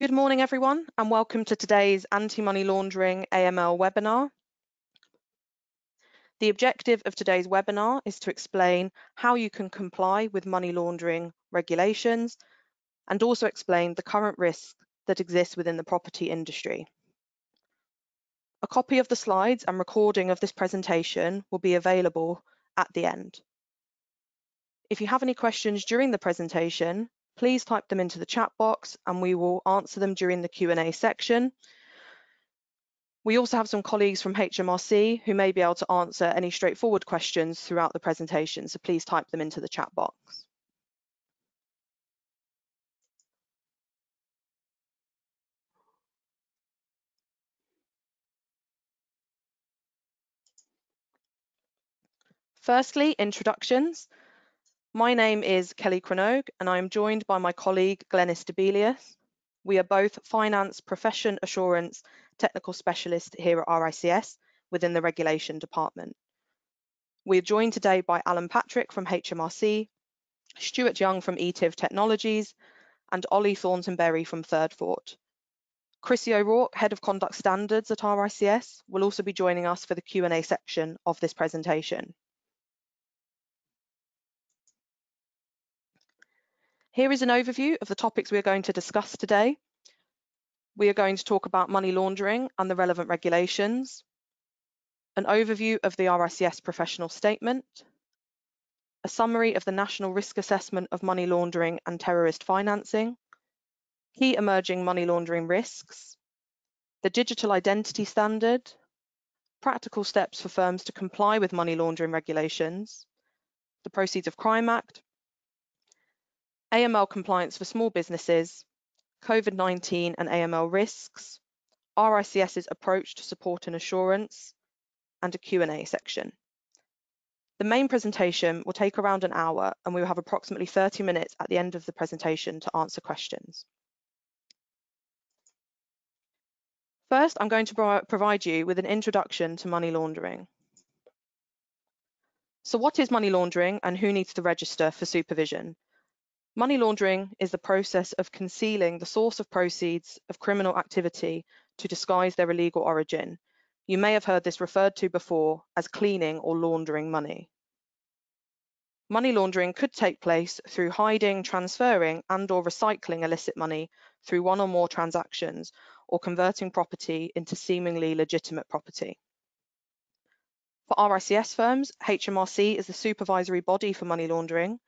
Good morning, everyone, and welcome to today's Anti-Money Laundering AML webinar. The objective of today's webinar is to explain how you can comply with money laundering regulations and also explain the current risks that exist within the property industry. A copy of the slides and recording of this presentation will be available at the end. If you have any questions during the presentation, please type them into the chat box and we will answer them during the Q&A section. We also have some colleagues from HMRC who may be able to answer any straightforward questions throughout the presentation, so please type them into the chat box. Firstly, introductions. My name is Kelly Cronogue and I am joined by my colleague Glenis Debelius. We are both Finance Profession Assurance Technical Specialists here at RICS within the Regulation Department. We are joined today by Alan Patrick from HMRC, Stuart Young from Etive Technologies, and Ollie Thornton-Berry from Thirdfort. Chrissy O'Rourke, Head of Conduct Standards at RICS, will also be joining us for the Q&A section of this presentation. Here is an overview of the topics we are going to discuss today. We are going to talk about money laundering and the relevant regulations, an overview of the RICS professional statement, a summary of the National Risk Assessment of Money Laundering and Terrorist Financing, key emerging money laundering risks, the Digital Identity Standard, practical steps for firms to comply with money laundering regulations, the Proceeds of Crime Act, AML compliance for small businesses, COVID-19 and AML risks, RICS's approach to support and assurance, and a Q&A section. The main presentation will take around an hour and we will have approximately 30 minutes at the end of the presentation to answer questions. First, I'm going to provide you with an introduction to money laundering. So what is money laundering and who needs to register for supervision? Money laundering is the process of concealing the source of proceeds of criminal activity to disguise their illegal origin. You may have heard this referred to before as cleaning or laundering money. Money laundering could take place through hiding, transferring and or recycling illicit money through one or more transactions or converting property into seemingly legitimate property. For RICS firms, HMRC is the supervisory body for money laundering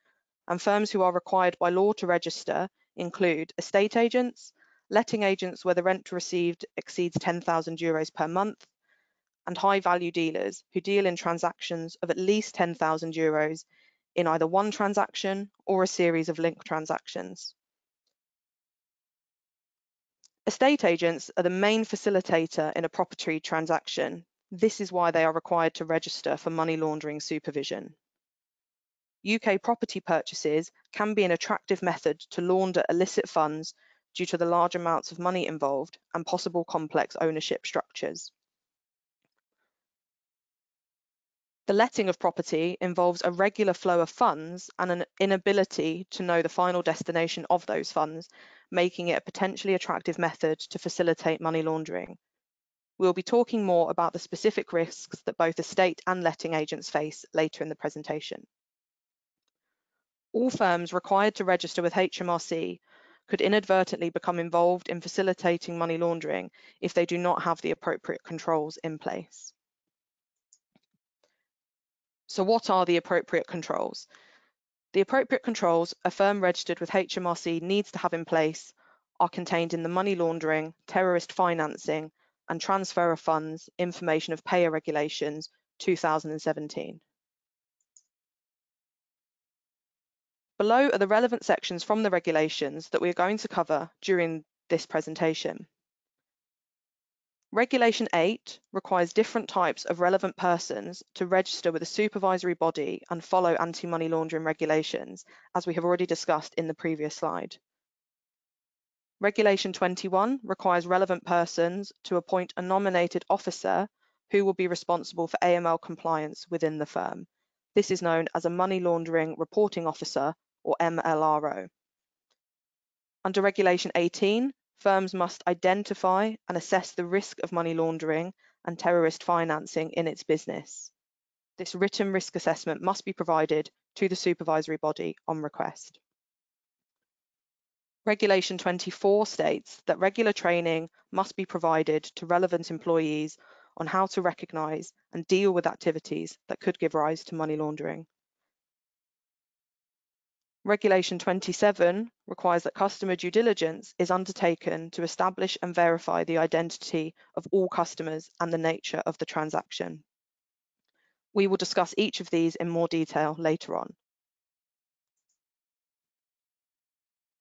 and firms who are required by law to register include estate agents, letting agents where the rent received exceeds 10,000 euros per month, and high value dealers who deal in transactions of at least 10,000 euros in either one transaction or a series of linked transactions. Estate agents are the main facilitator in a property transaction. This is why they are required to register for money laundering supervision. UK property purchases can be an attractive method to launder illicit funds due to the large amounts of money involved and possible complex ownership structures. The letting of property involves a regular flow of funds and an inability to know the final destination of those funds, making it a potentially attractive method to facilitate money laundering. We'll be talking more about the specific risks that both estate and letting agents face later in the presentation all firms required to register with HMRC could inadvertently become involved in facilitating money laundering if they do not have the appropriate controls in place. So what are the appropriate controls? The appropriate controls a firm registered with HMRC needs to have in place are contained in the money laundering, terrorist financing and transfer of funds information of payer regulations 2017. Below are the relevant sections from the regulations that we are going to cover during this presentation. Regulation 8 requires different types of relevant persons to register with a supervisory body and follow anti-money laundering regulations, as we have already discussed in the previous slide. Regulation 21 requires relevant persons to appoint a nominated officer who will be responsible for AML compliance within the firm. This is known as a money laundering reporting officer or MLRO. Under Regulation 18, firms must identify and assess the risk of money laundering and terrorist financing in its business. This written risk assessment must be provided to the supervisory body on request. Regulation 24 states that regular training must be provided to relevant employees on how to recognise and deal with activities that could give rise to money laundering. Regulation 27 requires that customer due diligence is undertaken to establish and verify the identity of all customers and the nature of the transaction. We will discuss each of these in more detail later on.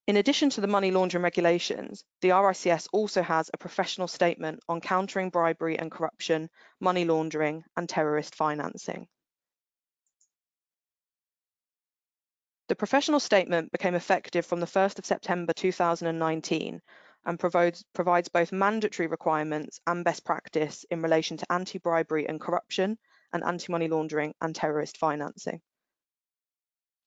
In addition to the money laundering regulations, the RICS also has a professional statement on countering bribery and corruption, money laundering and terrorist financing. The professional statement became effective from the 1st of September 2019 and provides, provides both mandatory requirements and best practice in relation to anti-bribery and corruption and anti-money laundering and terrorist financing.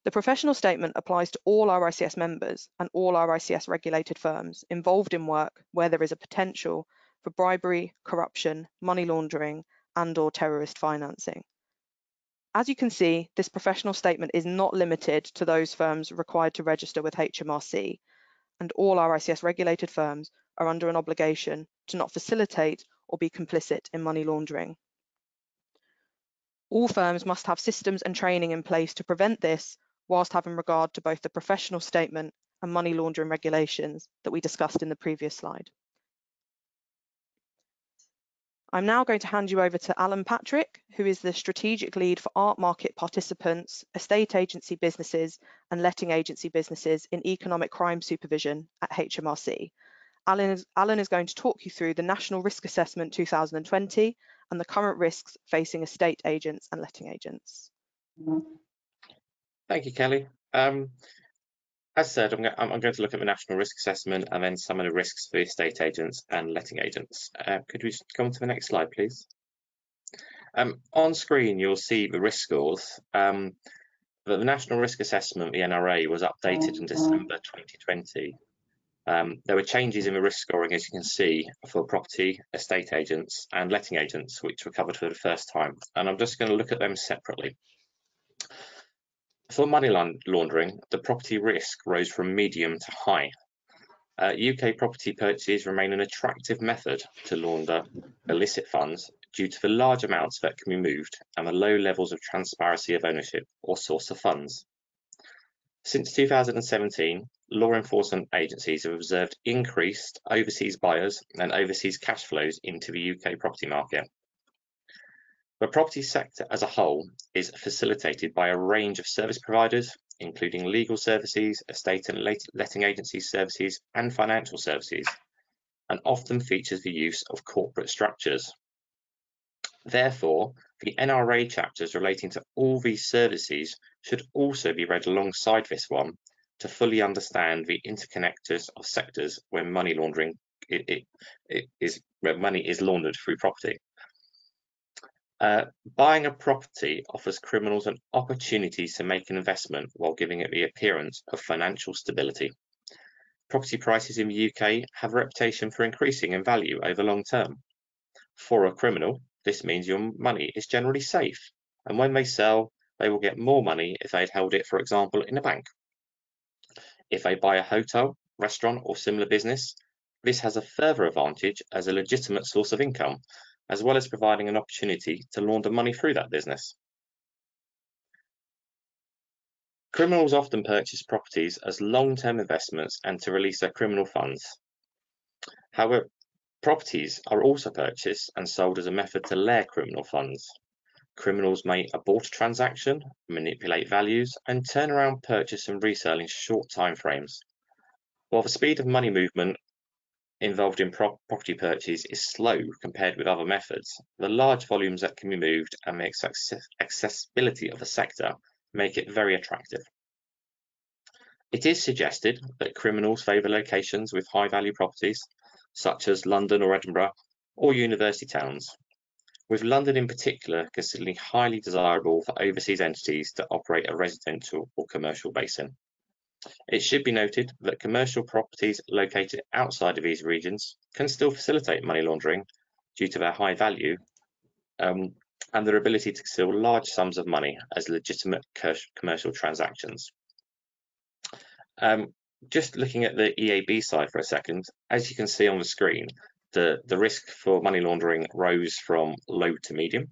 The professional statement applies to all RICS members and all RICS regulated firms involved in work where there is a potential for bribery, corruption, money laundering and or terrorist financing. As you can see, this professional statement is not limited to those firms required to register with HMRC, and all RICS regulated firms are under an obligation to not facilitate or be complicit in money laundering. All firms must have systems and training in place to prevent this whilst having regard to both the professional statement and money laundering regulations that we discussed in the previous slide. I'm now going to hand you over to Alan Patrick, who is the strategic lead for art market participants, estate agency businesses and letting agency businesses in economic crime supervision at HMRC. Alan is, Alan is going to talk you through the National Risk Assessment 2020 and the current risks facing estate agents and letting agents. Thank you, Kelly. Um, as said, I'm, I'm, going to look at the national risk assessment and then some of the risks for estate agents and letting agents. Uh, could we come to the next slide, please? Um, on screen, you'll see the risk scores. Um, the National Risk Assessment, the NRA, was updated in December 2020. Um, there were changes in the risk scoring, as you can see, for property, estate agents and letting agents, which were covered for the first time. And I'm just going to look at them separately. For money laundering, the property risk rose from medium to high. Uh, UK property purchases remain an attractive method to launder illicit funds due to the large amounts that can be moved and the low levels of transparency of ownership or source of funds. Since 2017, law enforcement agencies have observed increased overseas buyers and overseas cash flows into the UK property market. The property sector as a whole is facilitated by a range of service providers, including legal services, estate and letting agencies services, and financial services, and often features the use of corporate structures. Therefore, the NRA chapters relating to all these services should also be read alongside this one to fully understand the interconnectors of sectors where money laundering it, it, it is where money is laundered through property. Uh, buying a property offers criminals an opportunity to make an investment while giving it the appearance of financial stability. Property prices in the UK have a reputation for increasing in value over long term. For a criminal, this means your money is generally safe, and when they sell, they will get more money if they had held it, for example, in a bank. If they buy a hotel, restaurant, or similar business, this has a further advantage as a legitimate source of income as well as providing an opportunity to launder money through that business. Criminals often purchase properties as long-term investments and to release their criminal funds. However, properties are also purchased and sold as a method to layer criminal funds. Criminals may abort a transaction, manipulate values, and turn around purchase and resell in short time frames. While the speed of money movement involved in pro property purchase is slow compared with other methods. The large volumes that can be moved and the access accessibility of the sector make it very attractive. It is suggested that criminals favour locations with high value properties, such as London or Edinburgh, or university towns, with London in particular considered highly desirable for overseas entities to operate a residential or commercial basin. It should be noted that commercial properties located outside of these regions can still facilitate money laundering due to their high value um, and their ability to conceal large sums of money as legitimate commercial transactions. Um, just looking at the EAB side for a second, as you can see on the screen, the, the risk for money laundering rose from low to medium.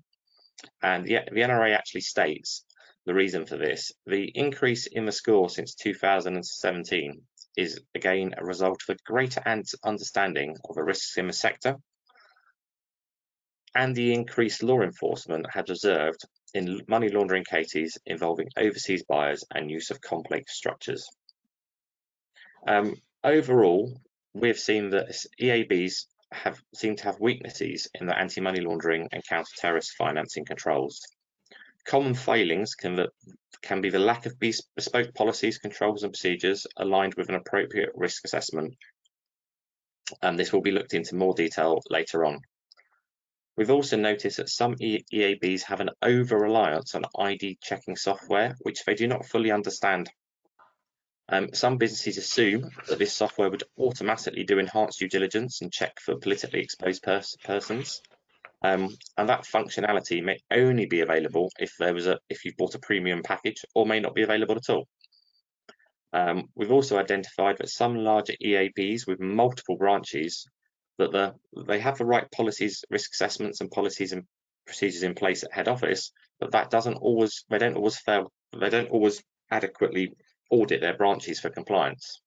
And the, the NRA actually states the reason for this. The increase in the score since 2017 is again a result of a greater understanding of the risks in the sector and the increased law enforcement had observed in money laundering cases involving overseas buyers and use of complex structures. Um, overall, we've seen that EABs have seem to have weaknesses in the anti-money laundering and counter-terrorist financing controls. Common failings can, can be the lack of bespoke policies, controls and procedures aligned with an appropriate risk assessment. And this will be looked into more detail later on. We've also noticed that some EABs have an over-reliance on ID checking software, which they do not fully understand. Um, some businesses assume that this software would automatically do enhanced due diligence and check for politically exposed pers persons. Um, and that functionality may only be available if there was a if you've bought a premium package or may not be available at all. Um, we've also identified that some larger EABs with multiple branches that the, they have the right policies, risk assessments and policies and procedures in place at head office, but that doesn't always they don't always fail they don't always adequately audit their branches for compliance.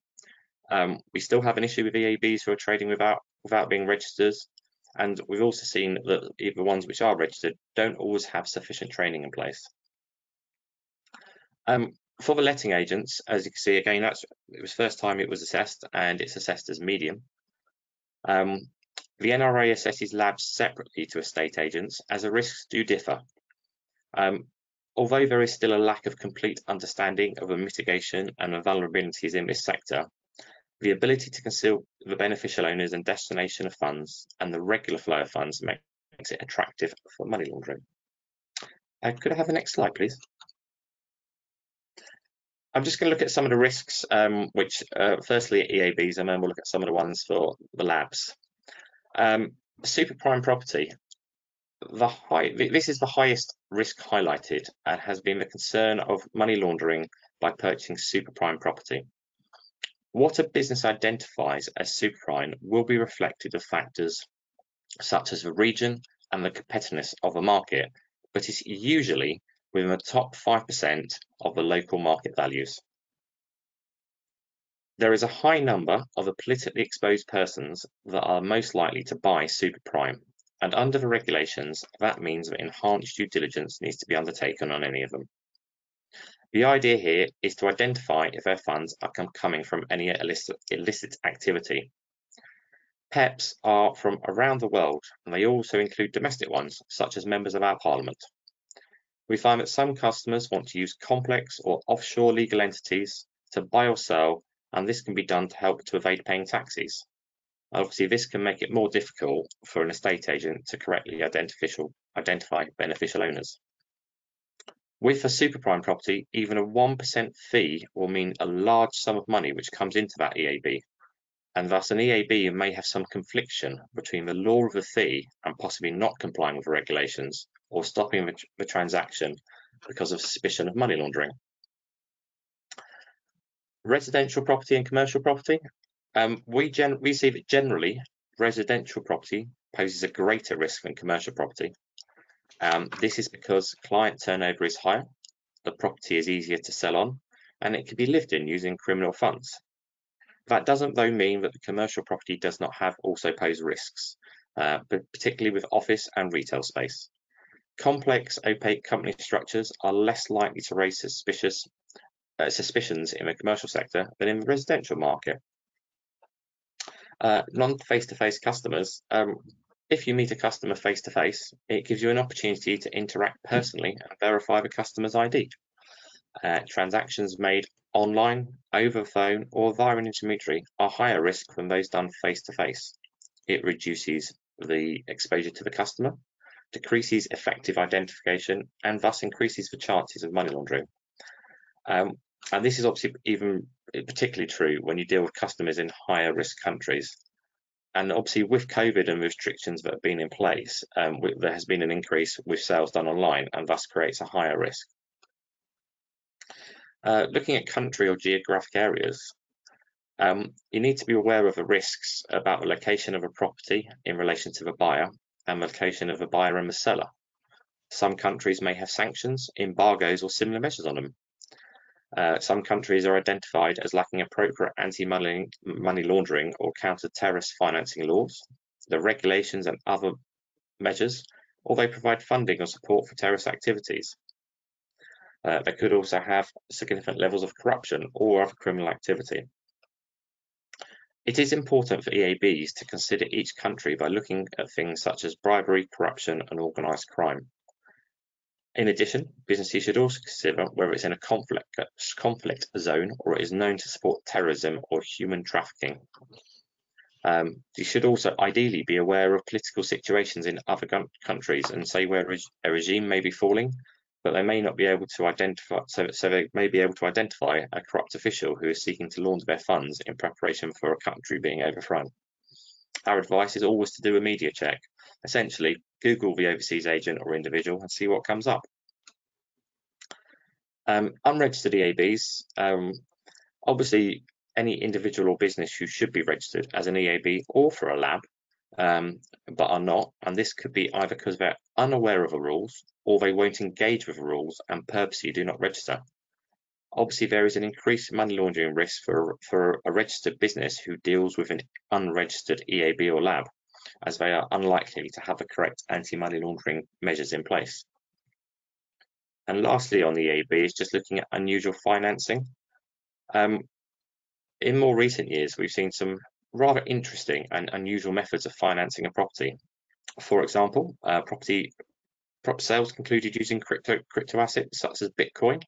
Um, we still have an issue with EABs who are trading without without being registered, and we've also seen that the ones which are registered don't always have sufficient training in place. Um, for the letting agents, as you can see again, that's it was first time it was assessed, and it's assessed as medium. Um, the NRA assesses labs separately to estate agents as the risks do differ. Um, Although there is still a lack of complete understanding of the mitigation and the vulnerabilities in this sector, the ability to conceal the beneficial owners and destination of funds and the regular flow of funds makes it attractive for money laundering. Uh, could I have the next slide, please? I'm just going to look at some of the risks, um, which uh, firstly EABs, and then we'll look at some of the ones for the labs. Um, super prime property the high, this is the highest risk highlighted and has been the concern of money laundering by purchasing super prime property. What a business identifies as super prime will be reflected of factors such as the region and the competitiveness of the market, but is usually within the top 5% of the local market values. There is a high number of the politically exposed persons that are most likely to buy super prime and under the regulations, that means that enhanced due diligence needs to be undertaken on any of them. The idea here is to identify if their funds are coming from any illicit, illicit activity. PEPs are from around the world, and they also include domestic ones, such as members of our parliament. We find that some customers want to use complex or offshore legal entities to buy or sell, and this can be done to help to evade paying taxes. Obviously, this can make it more difficult for an estate agent to correctly identify beneficial owners. With a super prime property, even a 1% fee will mean a large sum of money which comes into that EAB. And thus an EAB may have some confliction between the law of the fee and possibly not complying with the regulations or stopping the, the transaction because of suspicion of money laundering. Residential property and commercial property um, we, gen we see that generally residential property poses a greater risk than commercial property. Um, this is because client turnover is higher, the property is easier to sell on, and it can be lived in using criminal funds. That doesn't though mean that the commercial property does not have also pose risks, uh, but particularly with office and retail space. Complex, opaque company structures are less likely to raise suspicious, uh, suspicions in the commercial sector than in the residential market uh, non-face-to-face customers, um, if you meet a customer face-to-face, it gives you an opportunity to interact personally and verify the customer's ID. Uh, transactions made online, over phone, or via an intermediary are higher risk than those done face-to-face. It reduces the exposure to the customer, decreases effective identification, and thus increases the chances of money laundering. Um, and this is obviously even particularly true when you deal with customers in higher risk countries. And obviously, with COVID and restrictions that have been in place, um, there has been an increase with sales done online, and thus creates a higher risk. Uh, looking at country or geographic areas, um, you need to be aware of the risks about the location of a property in relation to the buyer and the location of the buyer and the seller. Some countries may have sanctions, embargoes, or similar measures on them. Uh, some countries are identified as lacking appropriate anti-money money laundering or counter-terrorist financing laws, the regulations and other measures, or they provide funding or support for terrorist activities. Uh, they could also have significant levels of corruption or other criminal activity. It is important for EABs to consider each country by looking at things such as bribery, corruption, and organised crime. In addition, businesses should also consider whether it's in a conflict, conflict zone or it is known to support terrorism or human trafficking. Um, you should also ideally be aware of political situations in other countries and say where a regime may be falling, but they may not be able to identify, so, so they may be able to identify a corrupt official who is seeking to launder their funds in preparation for a country being overthrown. Our advice is always to do a media check. Essentially, Google the overseas agent or individual and see what comes up. Um, unregistered EABs, um, obviously any individual or business who should be registered as an EAB or for a lab, um, but are not, and this could be either because they're unaware of the rules or they won't engage with the rules and purposely do not register. Obviously, there is an increased money laundering risk for, for a registered business who deals with an unregistered EAB or lab, as they are unlikely to have the correct anti-money laundering measures in place. And lastly on the EAB is just looking at unusual financing. Um, in more recent years, we've seen some rather interesting and unusual methods of financing a property. For example, uh, property prop sales concluded using crypto, crypto assets such as Bitcoin.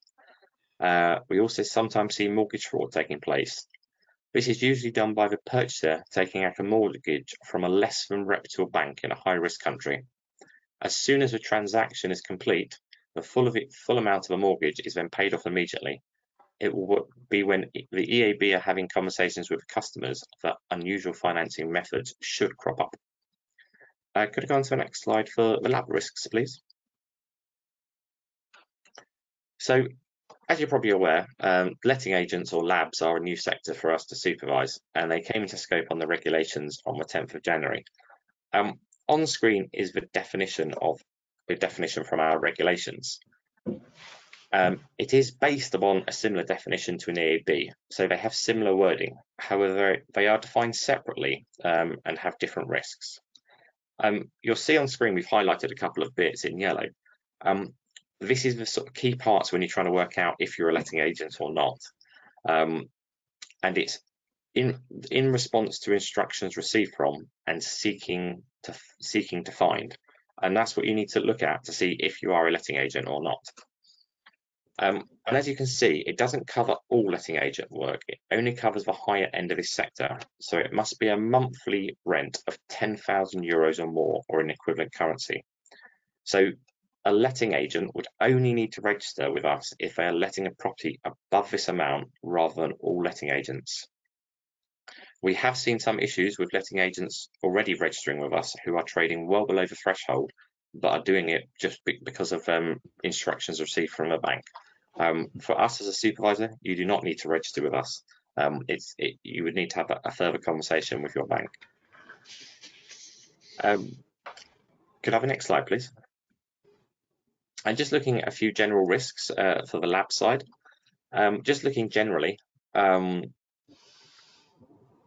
Uh, we also sometimes see mortgage fraud taking place. This is usually done by the purchaser taking out a mortgage from a less than reputable bank in a high risk country. As soon as the transaction is complete, the full, of it, full amount of a mortgage is then paid off immediately. It will be when the EAB are having conversations with customers that unusual financing methods should crop up. Uh, could I go on to the next slide for the lab risks, please? So as you're probably aware, um, letting agents or labs are a new sector for us to supervise, and they came into scope on the regulations on the 10th of January. Um, on screen is the definition of the definition from our regulations. Um, it is based upon a similar definition to an EAB, so they have similar wording. However, they are defined separately um, and have different risks. Um, you'll see on screen we've highlighted a couple of bits in yellow. Um, this is the sort of key parts when you're trying to work out if you're a letting agent or not. Um, and it's in in response to instructions received from and seeking to seeking to find. And that's what you need to look at to see if you are a letting agent or not. Um, and as you can see, it doesn't cover all letting agent work. It only covers the higher end of this sector. So it must be a monthly rent of 10,000 euros or more or an equivalent currency. So a letting agent would only need to register with us if they are letting a property above this amount rather than all letting agents. We have seen some issues with letting agents already registering with us who are trading well below the threshold but are doing it just because of um, instructions received from a bank. Um, for us as a supervisor, you do not need to register with us. Um, it's it, you would need to have a, a further conversation with your bank. Um, could I have a next slide, please? And just looking at a few general risks uh, for the lab side, um, just looking generally, um,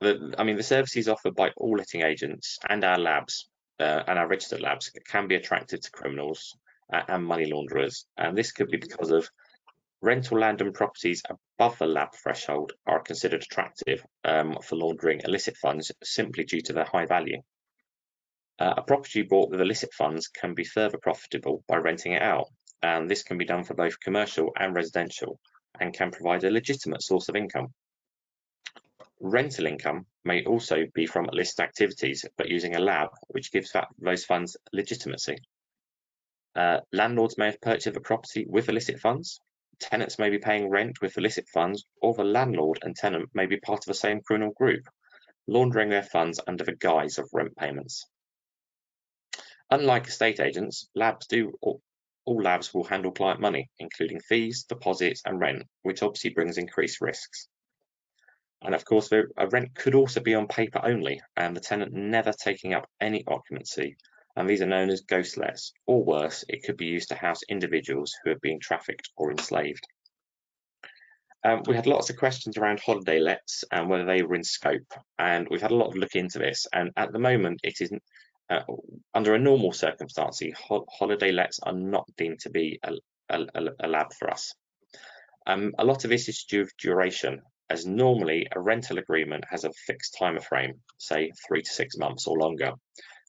the, I mean, the services offered by all letting agents and our labs uh, and our registered labs can be attractive to criminals uh, and money launderers. And this could be because of rental land and properties above the lab threshold are considered attractive um, for laundering illicit funds simply due to their high value. Uh, a property bought with illicit funds can be further profitable by renting it out, and this can be done for both commercial and residential and can provide a legitimate source of income. Rental income may also be from illicit activities, but using a lab, which gives that, those funds legitimacy. Uh, landlords may have purchased a property with illicit funds, tenants may be paying rent with illicit funds, or the landlord and tenant may be part of the same criminal group, laundering their funds under the guise of rent payments. Unlike estate agents, labs do all, all labs will handle client money, including fees, deposits, and rent, which obviously brings increased risks. And of course, a rent could also be on paper only, and the tenant never taking up any occupancy. And these are known as ghost lets, or worse, it could be used to house individuals who are being trafficked or enslaved. Um, we had lots of questions around holiday lets and whether they were in scope, and we've had a lot of look into this. And at the moment, it isn't uh, under a normal circumstance, ho holiday lets are not deemed to be a, a, a lab for us. Um, a lot of this is due to duration, as normally a rental agreement has a fixed time frame, say three to six months or longer,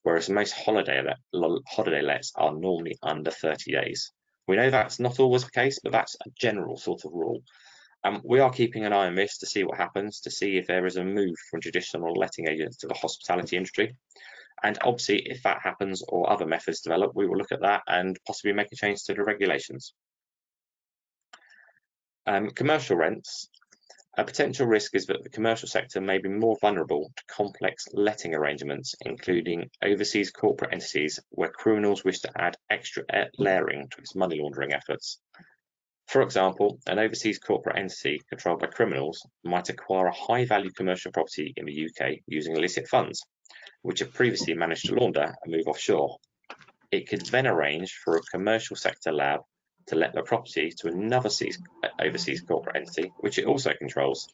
whereas most holiday, let, holiday lets are normally under 30 days. We know that's not always the case, but that's a general sort of rule. Um, we are keeping an eye on this to see what happens, to see if there is a move from traditional letting agents to the hospitality industry. And obviously, if that happens or other methods develop, we will look at that and possibly make a change to the regulations. Um, commercial rents. A potential risk is that the commercial sector may be more vulnerable to complex letting arrangements, including overseas corporate entities where criminals wish to add extra layering to its money laundering efforts. For example, an overseas corporate entity controlled by criminals might acquire a high value commercial property in the UK using illicit funds which have previously managed to launder and move offshore. It could then arrange for a commercial sector lab to let the property to another overseas corporate entity, which it also controls.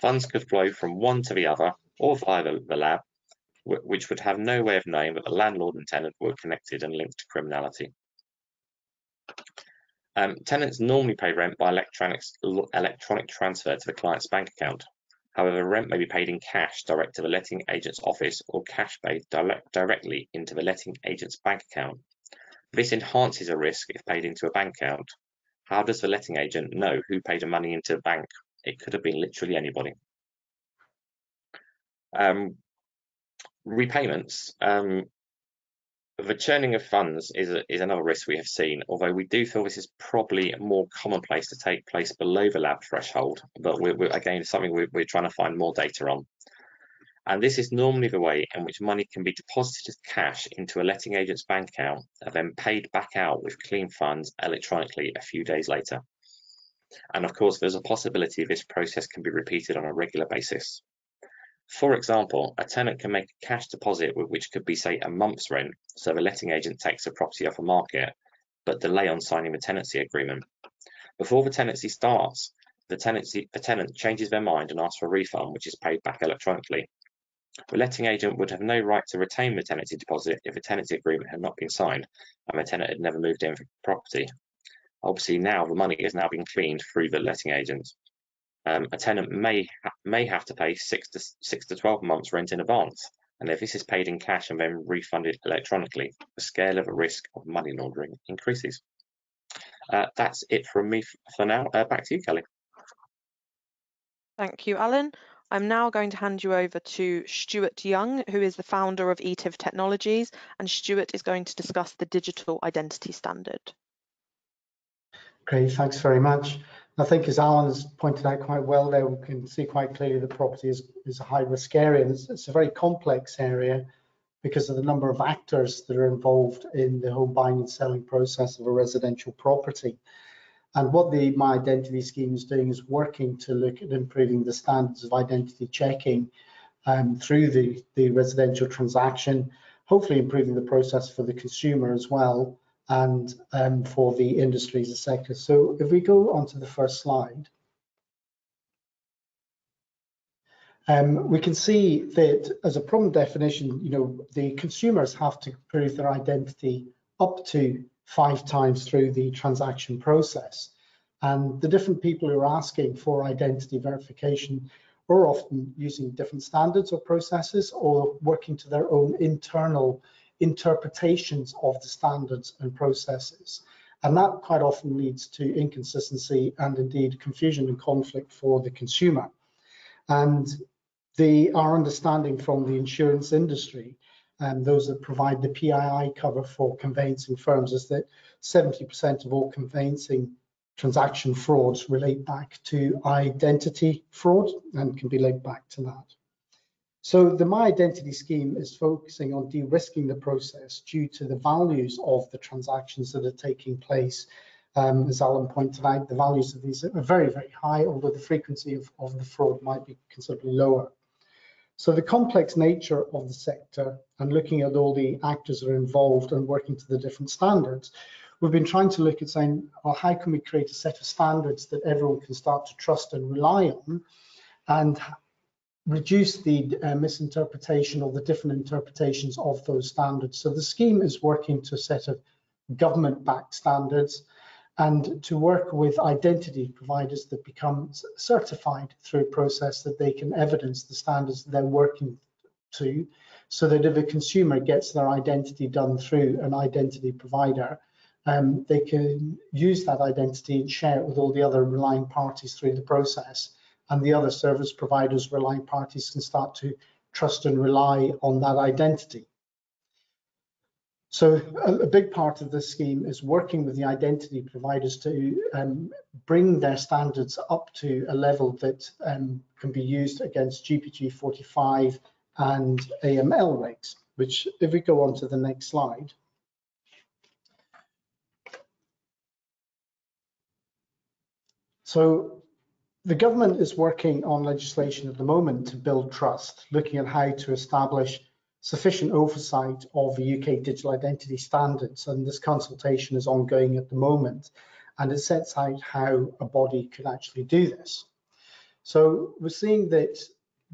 Funds could flow from one to the other or via the, lab, which would have no way of knowing that the landlord and tenant were connected and linked to criminality. Um, tenants normally pay rent by electronic transfer to the client's bank account. However, rent may be paid in cash direct to the letting agent's office or cash paid direct, directly into the letting agent's bank account. This enhances a risk if paid into a bank account. How does the letting agent know who paid the money into the bank? It could have been literally anybody. Um, repayments. Um, the churning of funds is, is another risk we have seen, although we do feel this is probably more commonplace to take place below the lab threshold, but we're, we're again, something we're, we're trying to find more data on. And this is normally the way in which money can be deposited as cash into a letting agent's bank account and then paid back out with clean funds electronically a few days later. And of course, there's a possibility this process can be repeated on a regular basis. For example, a tenant can make a cash deposit which could be, say, a month's rent, so the letting agent takes the property off the market, but delay on signing the tenancy agreement. Before the tenancy starts, the, tenancy, the tenant changes their mind and asks for a refund, which is paid back electronically. The letting agent would have no right to retain the tenancy deposit if the tenancy agreement had not been signed and the tenant had never moved in for the property. Obviously, now the money is now being cleaned through the letting agent um, a tenant may ha may have to pay six to six to 12 months rent in advance. And if this is paid in cash and then refunded electronically, the scale of a risk of money laundering increases. Uh, that's it from me for now. Uh, back to you, Kelly. Thank you, Alan. I'm now going to hand you over to Stuart Young, who is the founder of Etive Technologies, and Stuart is going to discuss the digital identity standard. Great, thanks very much. I think as Alan's pointed out quite well there, we can see quite clearly the property is, is a high risk area. It's, it's, a very complex area because of the number of actors that are involved in the home buying and selling process of a residential property. And what the My Identity scheme is doing is working to look at improving the standards of identity checking um, through the, the residential transaction, hopefully improving the process for the consumer as well, and um, for the industry as a sector. So if we go on to the first slide, um, we can see that as a problem definition, you know, the consumers have to prove their identity up to five times through the transaction process. And the different people who are asking for identity verification are often using different standards or processes or working to their own internal interpretations of the standards and processes. And that quite often leads to inconsistency and indeed confusion and conflict for the consumer. And the, our understanding from the insurance industry and those that provide the PII cover for conveyancing firms is that 70% of all conveyancing transaction frauds relate back to identity fraud and can be linked back to that. So the My Identity scheme is focusing on de-risking the process due to the values of the transactions that are taking place. Um, as Alan pointed out, the values of these are very, very high, although the frequency of, of the fraud might be considerably lower. So the complex nature of the sector and looking at all the actors that are involved and working to the different standards, we've been trying to look at saying, well, how can we create a set of standards that everyone can start to trust and rely on and reduce the uh, misinterpretation or the different interpretations of those standards. So the scheme is working to a set of government-backed standards and to work with identity providers that become certified through a process that they can evidence the standards they're working to so that if a consumer gets their identity done through an identity provider, um, they can use that identity and share it with all the other relying parties through the process and the other service providers, relying parties can start to trust and rely on that identity. So a, a big part of this scheme is working with the identity providers to um, bring their standards up to a level that um, can be used against GPG 45 and AML regs, which if we go on to the next slide. So the government is working on legislation at the moment to build trust, looking at how to establish sufficient oversight of the UK digital identity standards. And this consultation is ongoing at the moment. And it sets out how a body could actually do this. So we're seeing that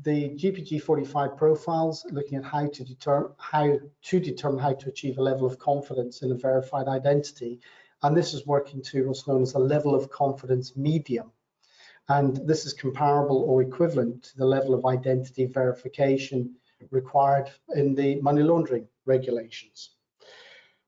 the GPG 45 profiles looking at how to determine how to determine how to achieve a level of confidence in a verified identity. And this is working to what's known as a level of confidence medium and this is comparable or equivalent to the level of identity verification required in the money laundering regulations.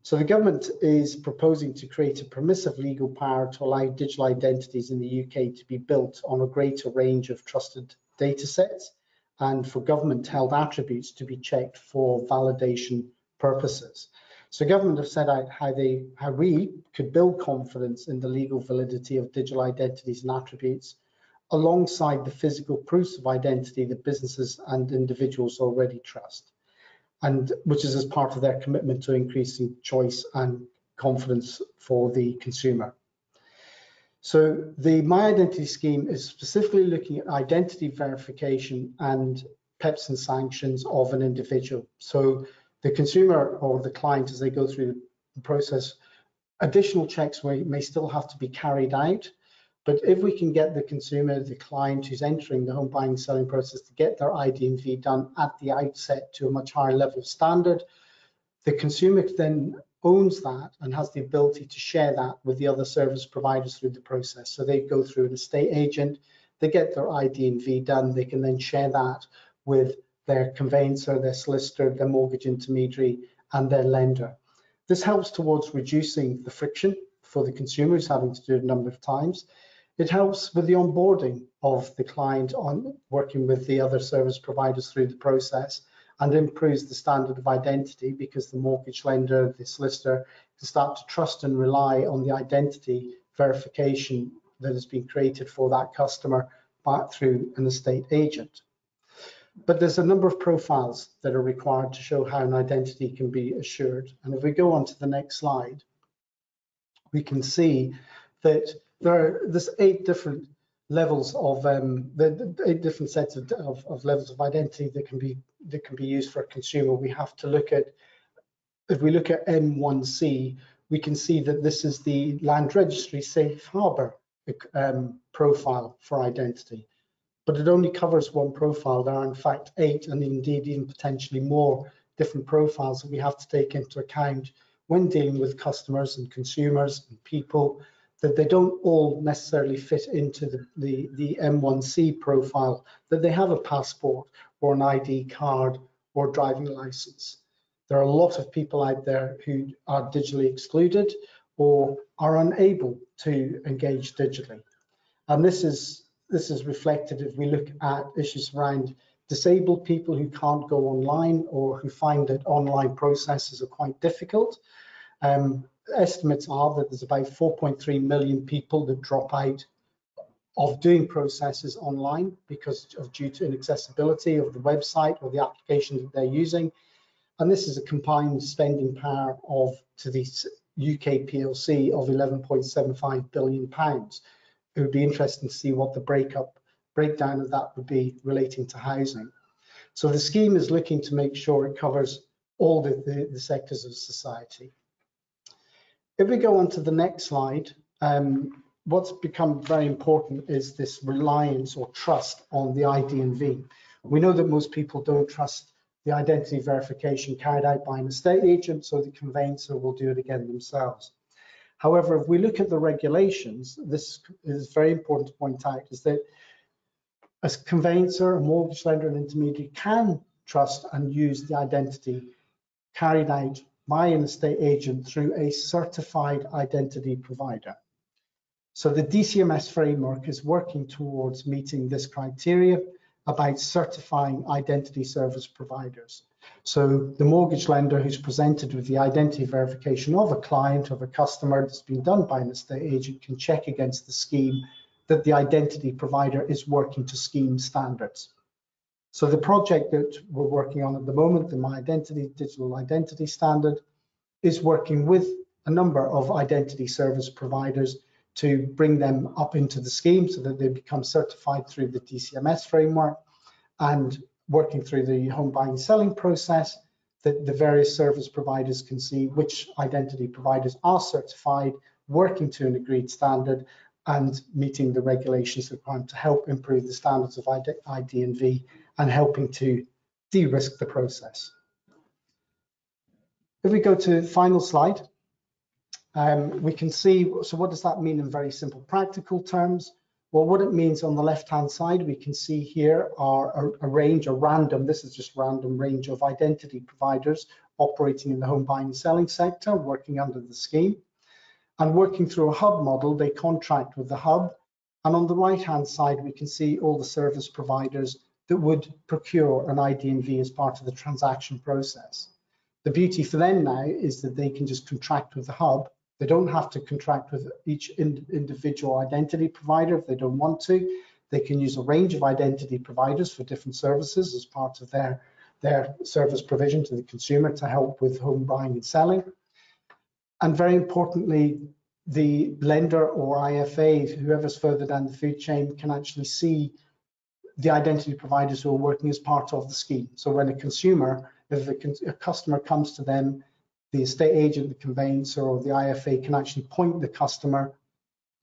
So the government is proposing to create a permissive legal power to allow digital identities in the UK to be built on a greater range of trusted data sets and for government held attributes to be checked for validation purposes. So government have set out how they how we could build confidence in the legal validity of digital identities and attributes alongside the physical proofs of identity that businesses and individuals already trust, and which is as part of their commitment to increasing choice and confidence for the consumer. So the My Identity scheme is specifically looking at identity verification and PEPs and sanctions of an individual. So the consumer or the client, as they go through the process, additional checks may, may still have to be carried out but if we can get the consumer, the client who's entering the home buying selling process to get their ID and V done at the outset to a much higher level of standard, the consumer then owns that and has the ability to share that with the other service providers through the process. So they go through an estate agent, they get their ID and V done, they can then share that with their conveyancer, their solicitor, their mortgage intermediary, and their lender. This helps towards reducing the friction for the consumers having to do it a number of times. It helps with the onboarding of the client on working with the other service providers through the process and improves the standard of identity because the mortgage lender, the solicitor can start to trust and rely on the identity verification that has been created for that customer back through an estate agent. But there's a number of profiles that are required to show how an identity can be assured. And if we go on to the next slide, we can see that there are there's eight different levels of um, the, the eight different sets of, of, of, levels of identity that can be that can be used for a consumer. We have to look at if we look at M1C, we can see that this is the land registry safe harbor um, profile for identity, but it only covers one profile. There are in fact eight, and indeed even potentially more different profiles that we have to take into account when dealing with customers and consumers and people that they don't all necessarily fit into the, the, the M1C profile, that they have a passport or an ID card or driving license. There are a lot of people out there who are digitally excluded or are unable to engage digitally. And this is, this is reflected if we look at issues around disabled people who can't go online or who find that online processes are quite difficult. Um, estimates are that there's about 4.3 million people that drop out of doing processes online because of due to inaccessibility of the website or the application that they're using. And this is a combined spending power of to the UK PLC of 11.75 billion pounds. It would be interesting to see what the breakup breakdown of that would be relating to housing. So the scheme is looking to make sure it covers all the, the, the sectors of society. If we go on to the next slide, um, what's become very important is this reliance or trust on the ID&V. We know that most people don't trust the identity verification carried out by an estate agent, so the conveyancer will do it again themselves. However, if we look at the regulations, this is very important to point out, is that a conveyancer, a mortgage lender, and intermediary can trust and use the identity carried out by an estate agent through a certified identity provider. So the DCMS framework is working towards meeting this criteria about certifying identity service providers. So the mortgage lender who's presented with the identity verification of a client, of a customer that's been done by an estate agent can check against the scheme that the identity provider is working to scheme standards. So the project that we're working on at the moment, the My Identity Digital Identity Standard, is working with a number of identity service providers to bring them up into the scheme so that they become certified through the DCMS framework and working through the home buying and selling process that the various service providers can see which identity providers are certified, working to an agreed standard and meeting the regulations required to help improve the standards of ID&V and helping to de-risk the process. If we go to the final slide, um, we can see, so what does that mean in very simple practical terms? Well, what it means on the left-hand side, we can see here are a, a, range, a random, this is just random range of identity providers operating in the home buying and selling sector, working under the scheme. And working through a hub model, they contract with the hub. And on the right-hand side, we can see all the service providers that would procure an ID&V as part of the transaction process. The beauty for them now is that they can just contract with the hub they don't have to contract with each in, individual identity provider if they don't want to. They can use a range of identity providers for different services as part of their, their service provision to the consumer to help with home buying and selling. And very importantly, the lender or IFA, whoever's further down the food chain, can actually see the identity providers who are working as part of the scheme. So when a consumer, if a, a customer comes to them the estate agent, the conveyancer, or the IFA can actually point the customer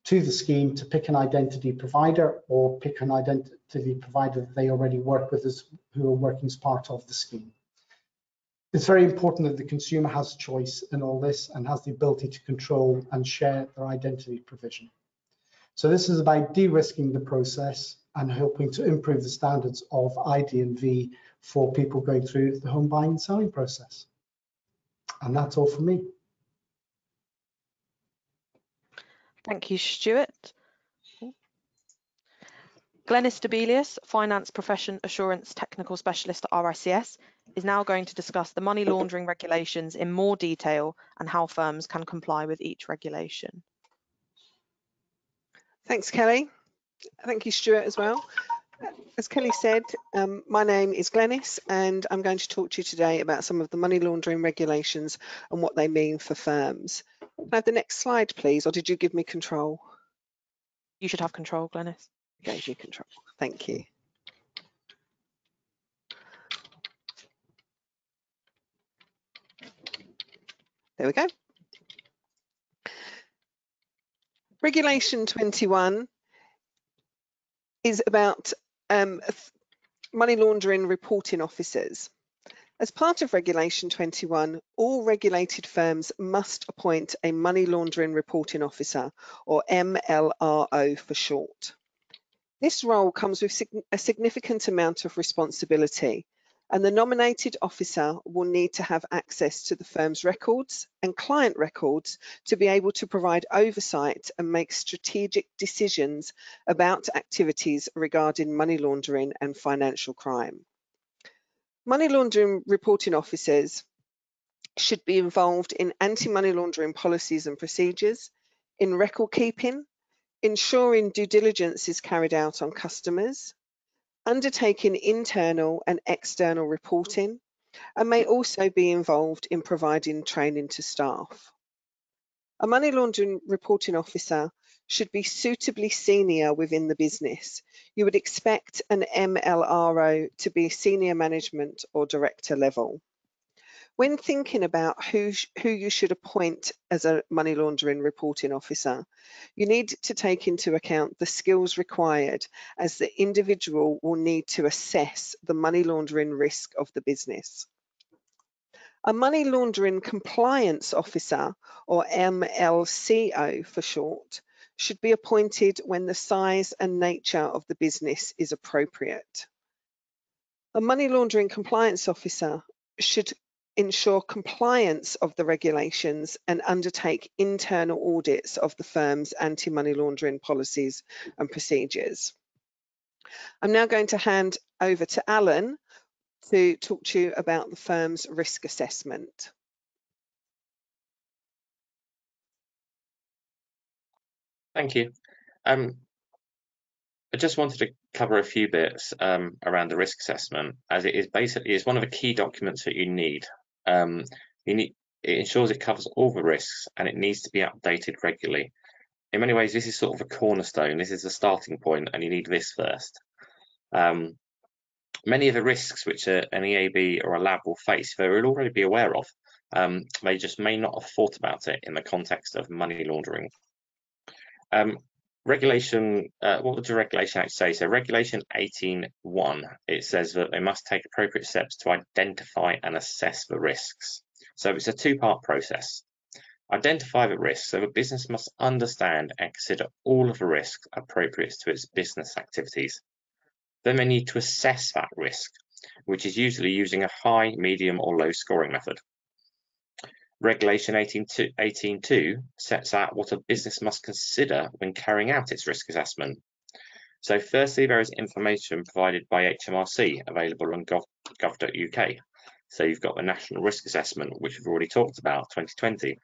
to the scheme to pick an identity provider or pick an identity provider that they already work with as who are working as part of the scheme. It's very important that the consumer has choice in all this and has the ability to control and share their identity provision. So this is about de-risking the process and helping to improve the standards of ID&V for people going through the home buying and selling process. And that's all for me. Thank you, Stuart. Glenys Debelius, Finance Profession Assurance Technical Specialist at RICS, is now going to discuss the money laundering regulations in more detail and how firms can comply with each regulation. Thanks, Kelly. Thank you, Stuart, as well. As Kelly said, um, my name is Glenys and I'm going to talk to you today about some of the money laundering regulations and what they mean for firms. Can I have the next slide, please, or did you give me control? You should have control, Glenys. Gave you control. Thank you. There we go. Regulation 21 is about um, money laundering reporting officers. As part of Regulation 21, all regulated firms must appoint a money laundering reporting officer, or MLRO for short. This role comes with a significant amount of responsibility, and the nominated officer will need to have access to the firm's records and client records to be able to provide oversight and make strategic decisions about activities regarding money laundering and financial crime. Money laundering reporting officers should be involved in anti-money laundering policies and procedures, in record keeping, ensuring due diligence is carried out on customers, undertaking internal and external reporting, and may also be involved in providing training to staff. A money laundering reporting officer should be suitably senior within the business. You would expect an MLRO to be senior management or director level. When thinking about who, who you should appoint as a money laundering reporting officer, you need to take into account the skills required as the individual will need to assess the money laundering risk of the business. A money laundering compliance officer, or MLCO for short, should be appointed when the size and nature of the business is appropriate. A money laundering compliance officer should ensure compliance of the regulations and undertake internal audits of the firm's anti-money laundering policies and procedures. I'm now going to hand over to Alan to talk to you about the firm's risk assessment. Thank you. Um, I just wanted to cover a few bits um, around the risk assessment, as it is basically is one of the key documents that you need. Um, need it ensures it covers all the risks and it needs to be updated regularly. In many ways, this is sort of a cornerstone. This is the starting point, and you need this first. Um, many of the risks which a, an EAB or a LAB will face, they will already be aware of. Um, they just may not have thought about it in the context of money laundering. Um, regulation, uh, what does the Regulation Act say? So Regulation 18.1, it says that they must take appropriate steps to identify and assess the risks. So it's a two-part process. Identify the risks, so the business must understand and consider all of the risks appropriate to its business activities. Then they need to assess that risk, which is usually using a high, medium or low scoring method. Regulation 18.2 18 sets out what a business must consider when carrying out its risk assessment. So firstly, there is information provided by HMRC available on gov, gov.uk. So you've got the National Risk Assessment, which we've already talked about, 2020.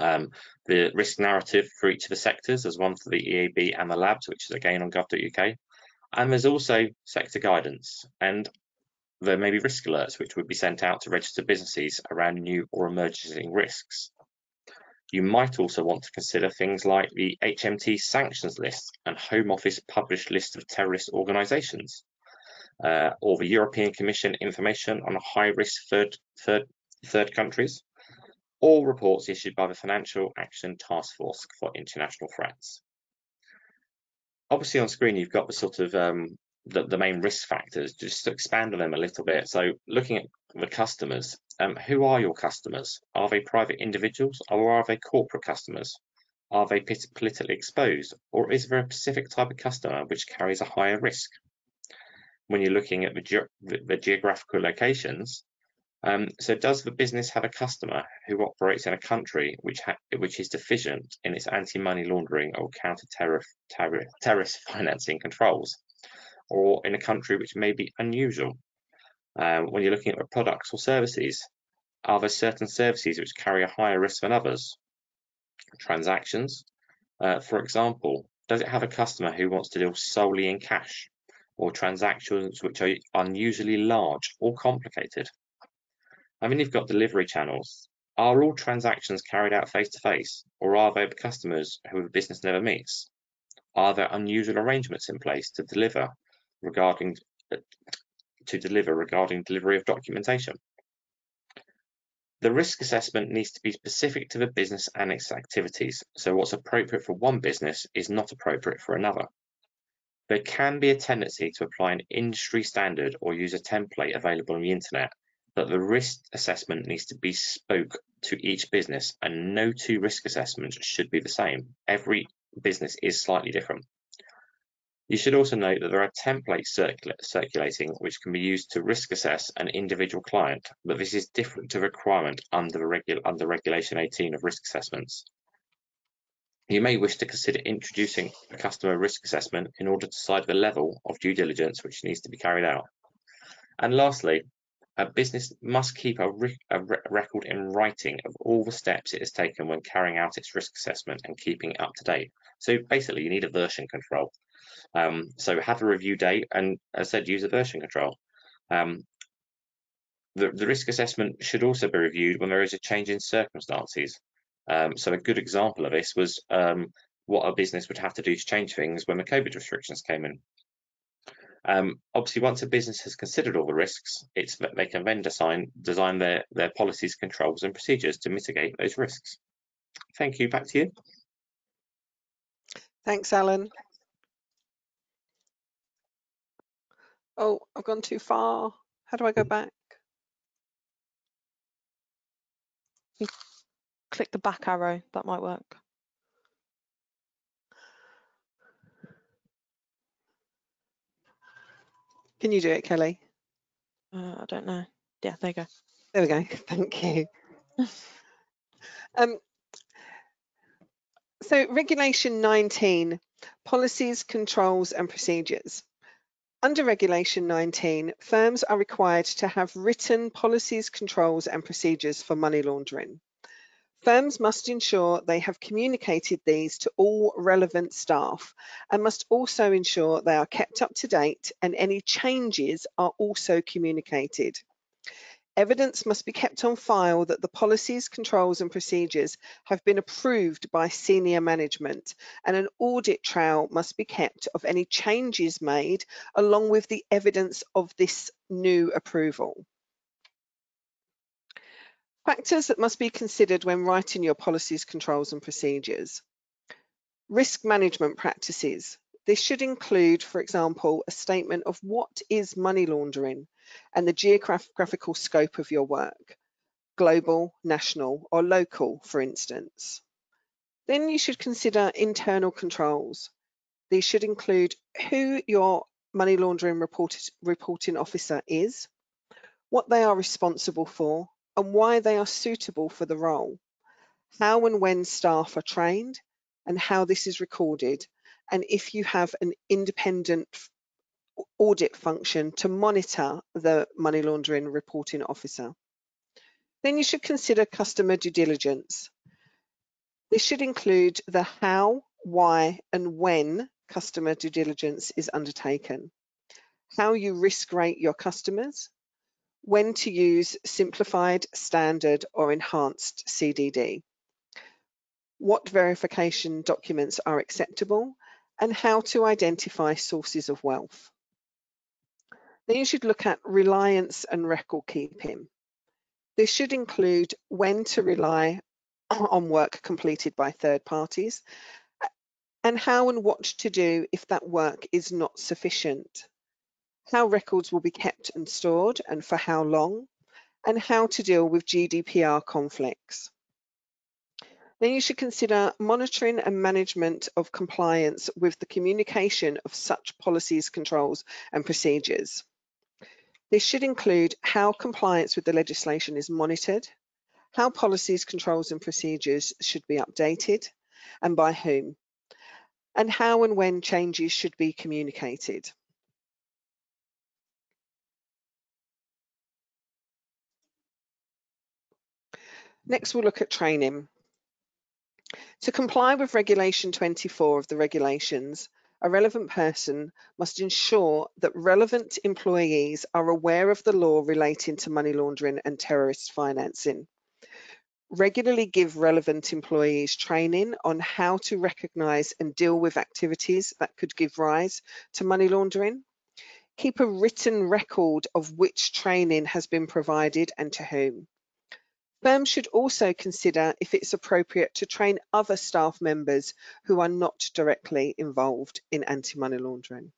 Um, the risk narrative for each of the sectors, there's one for the EAB and the LABs, which is again on gov.uk. And there's also sector guidance and there may be risk alerts which would be sent out to registered businesses around new or emerging risks. You might also want to consider things like the HMT sanctions list and Home Office published list of terrorist organisations, uh, or the European Commission information on high-risk third, third, third countries, or reports issued by the Financial Action Task Force for International Threats obviously on screen you've got the sort of um, the, the, main risk factors, just to expand on them a little bit. So looking at the customers, um, who are your customers? Are they private individuals or are they corporate customers? Are they politically exposed or is there a specific type of customer which carries a higher risk? When you're looking at the, ge the geographical locations, um, so does the business have a customer who operates in a country which which is deficient in its anti-money laundering or counter-terrorist financing controls, or in a country which may be unusual? Um, when you're looking at products or services, are there certain services which carry a higher risk than others? Transactions, uh, for example, does it have a customer who wants to deal solely in cash, or transactions which are unusually large or complicated? I mean, you've got delivery channels. Are all transactions carried out face to face, or are they customers who the business never meets? Are there unusual arrangements in place to deliver regarding uh, to deliver regarding delivery of documentation? The risk assessment needs to be specific to the business and its activities, so what's appropriate for one business is not appropriate for another. There can be a tendency to apply an industry standard or use a template available on the internet but the risk assessment needs to be spoke to each business and no two risk assessments should be the same. Every business is slightly different. You should also note that there are templates circul circulating which can be used to risk assess an individual client, but this is different to requirement under, regu under Regulation 18 of risk assessments. You may wish to consider introducing a customer risk assessment in order to decide the level of due diligence which needs to be carried out. And lastly, A business must keep a, a record in writing of all the steps it has taken when carrying out its risk assessment and keeping it up to date. So basically, you need a version control. Um, so have a review date and, as I said, use a version control. Um, the, the, risk assessment should also be reviewed when there is a change in circumstances. Um, so a good example of this was um, what a business would have to do to change things when the COVID restrictions came in. Um, obviously, once a business has considered all the risks, it's they can then design design their their policies, controls, and procedures to mitigate those risks. Thank you. Back to you. Thanks, Alan. Oh, I've gone too far. How do I go back? Click the back arrow, that might work. Can you do it, Kelly? Uh, I don't know. Yeah, there you go. There we go. Thank you. um, so Regulation 19, Policies, Controls and Procedures. Under Regulation 19, firms are required to have written policies, controls and procedures for money laundering. Firms must ensure they have communicated these to all relevant staff and must also ensure they are kept up to date and any changes are also communicated. Evidence must be kept on file that the policies, controls and procedures have been approved by senior management and an audit trail must be kept of any changes made along with the evidence of this new approval. Factors that must be considered when writing your policies, controls and procedures. Risk management practices. This should include, for example, a statement of what is money laundering and the geographical scope of your work, global, national or local, for instance. Then you should consider internal controls. These should include who your money laundering reporting officer is, what they are responsible for, and why they are suitable for the role, how and when staff are trained, and how this is recorded, and if you have an independent audit function to monitor the money laundering reporting officer. Then you should consider customer due diligence. This should include the how, why, and when customer due diligence is undertaken, how you risk rate your customers, when to use simplified, standard or enhanced CDD, what verification documents are acceptable, and how to identify sources of wealth. Then you should look at reliance and record keeping. This should include when to rely on work completed by third parties and how and what to do if that work is not sufficient how records will be kept and stored and for how long, and how to deal with GDPR conflicts. Then you should consider monitoring and management of compliance with the communication of such policies, controls and procedures. This should include how compliance with the legislation is monitored, how policies, controls and procedures should be updated and by whom, and how and when changes should be communicated. Next, we'll look at training. To comply with Regulation 24 of the regulations, a relevant person must ensure that relevant employees are aware of the law relating to money laundering and terrorist financing. Regularly give relevant employees training on how to recognise and deal with activities that could give rise to money laundering. Keep a written record of which training has been provided and to whom. Firms should also consider if it's appropriate to train other staff members who are not directly involved in anti-money laundering.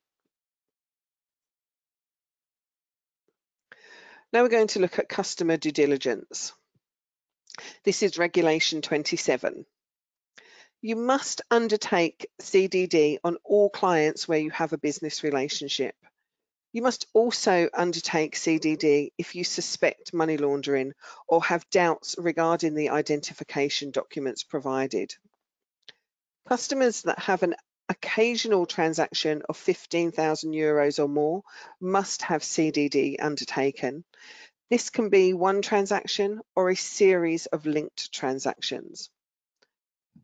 Now we're going to look at customer due diligence. This is Regulation 27. You must undertake CDD on all clients where you have a business relationship. You must also undertake CDD if you suspect money laundering or have doubts regarding the identification documents provided. Customers that have an occasional transaction of 15,000 euros or more must have CDD undertaken. This can be one transaction or a series of linked transactions.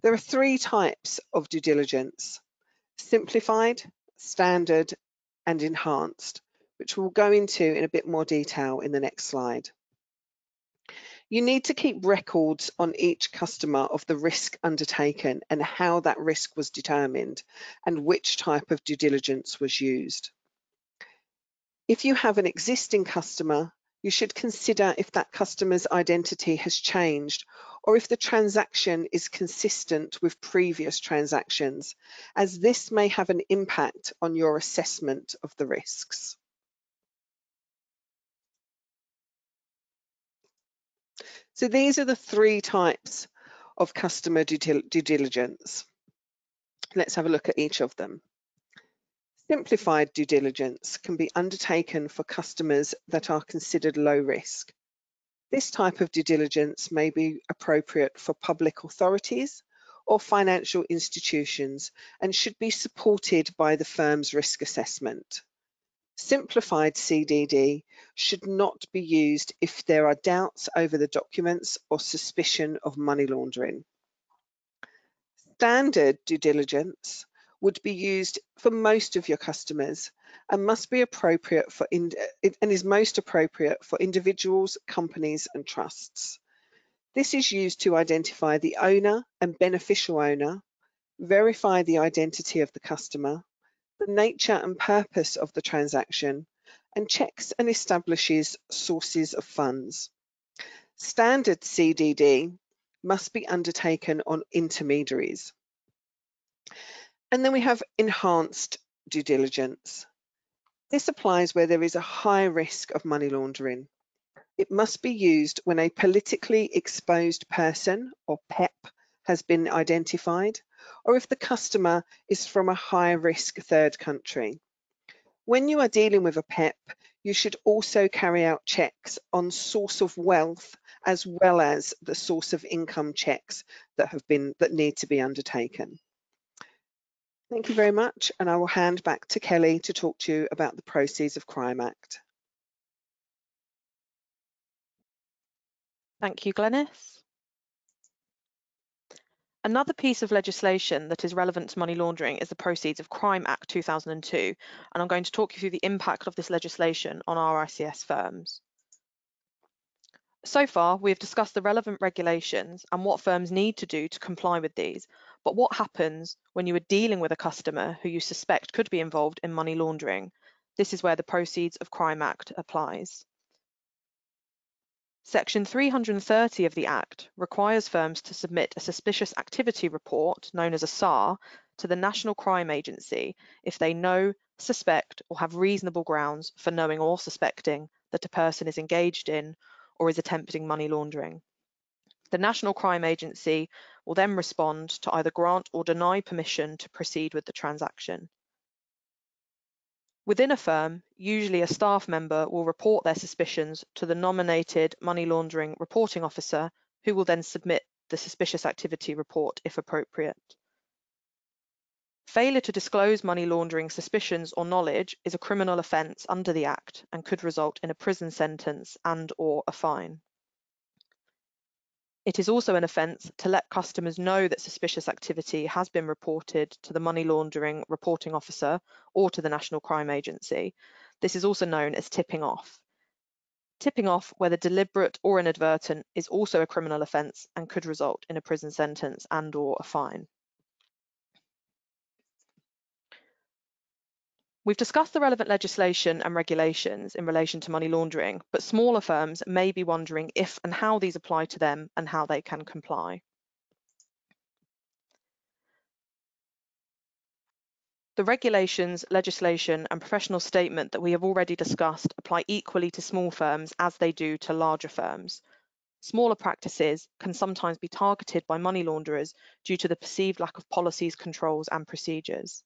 There are three types of due diligence, simplified, standard and enhanced, which we'll go into in a bit more detail in the next slide. You need to keep records on each customer of the risk undertaken and how that risk was determined and which type of due diligence was used. If you have an existing customer, you should consider if that customer's identity has changed or if the transaction is consistent with previous transactions, as this may have an impact on your assessment of the risks. So these are the three types of customer due, diligence. Let's have a look at each of them. Simplified due diligence can be undertaken for customers that are considered low risk. This type of due diligence may be appropriate for public authorities or financial institutions and should be supported by the firm's risk assessment. Simplified CDD should not be used if there are doubts over the documents or suspicion of money laundering. Standard due diligence would be used for most of your customers and must be appropriate for and is most appropriate for individuals, companies and trusts. This is used to identify the owner and beneficial owner, verify the identity of the customer, the nature and purpose of the transaction, and checks and establishes sources of funds. Standard CDD must be undertaken on intermediaries. And then we have enhanced due diligence. This applies where there is a high risk of money laundering. It must be used when a politically exposed person or PEP has been identified, or if the customer is from a high risk third country. When you are dealing with a PEP, you should also carry out checks on source of wealth as well as the source of income checks that have been that need to be undertaken. Thank you very much, and I will hand back to Kelly to talk to you about the Proceeds of Crime Act. Thank you, Glenys. Another piece of legislation that is relevant to money laundering is the Proceeds of Crime Act 2002, and I'm going to talk you through the impact of this legislation on RICS firms. So far, we have discussed the relevant regulations and what firms need to do to comply with these, but what happens when you are dealing with a customer who you suspect could be involved in money laundering? This is where the Proceeds of Crime Act applies. Section 330 of the Act requires firms to submit a suspicious activity report, known as a SAR, to the National Crime Agency if they know, suspect, or have reasonable grounds for knowing or suspecting that a person is engaged in or is attempting money laundering. The National Crime Agency will then respond to either grant or deny permission to proceed with the transaction. Within a firm, usually a staff member will report their suspicions to the nominated money laundering reporting officer, who will then submit the suspicious activity report if appropriate. Failure to disclose money laundering suspicions or knowledge is a criminal offence under the Act and could result in a prison sentence and or a fine. It is also an offence to let customers know that suspicious activity has been reported to the Money Laundering Reporting Officer or to the National Crime Agency. This is also known as tipping off. Tipping off, whether deliberate or inadvertent, is also a criminal offence and could result in a prison sentence and or a fine. We've discussed the relevant legislation and regulations in relation to money laundering, but smaller firms may be wondering if and how these apply to them and how they can comply. The regulations, legislation and professional statement that we have already discussed apply equally to small firms as they do to larger firms. Smaller practices can sometimes be targeted by money launderers due to the perceived lack of policies, controls and procedures.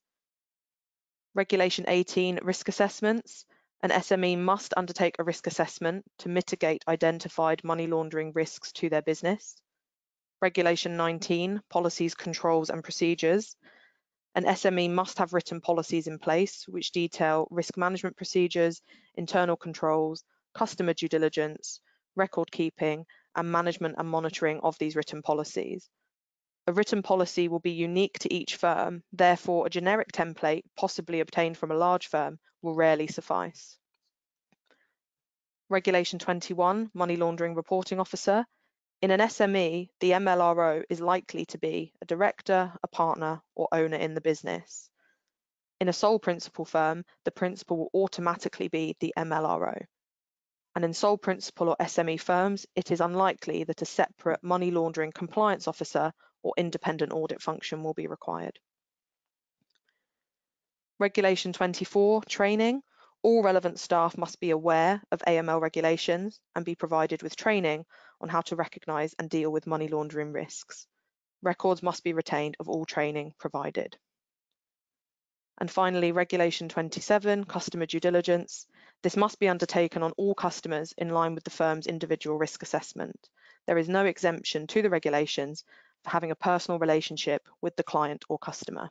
Regulation 18 risk assessments. An SME must undertake a risk assessment to mitigate identified money laundering risks to their business. Regulation 19 policies, controls and procedures. An SME must have written policies in place which detail risk management procedures, internal controls, customer due diligence, record keeping, and management and monitoring of these written policies. A written policy will be unique to each firm, therefore a generic template, possibly obtained from a large firm, will rarely suffice. Regulation 21, Money Laundering Reporting Officer. In an SME, the MLRO is likely to be a director, a partner, or owner in the business. In a sole principal firm, the principal will automatically be the MLRO. And in sole principal or SME firms, it is unlikely that a separate money laundering compliance officer or independent audit function will be required. Regulation 24, training. All relevant staff must be aware of AML regulations and be provided with training on how to recognise and deal with money laundering risks. Records must be retained of all training provided. And finally, Regulation 27, customer due diligence. This must be undertaken on all customers in line with the firm's individual risk assessment. There is no exemption to the regulations having a personal relationship with the client or customer.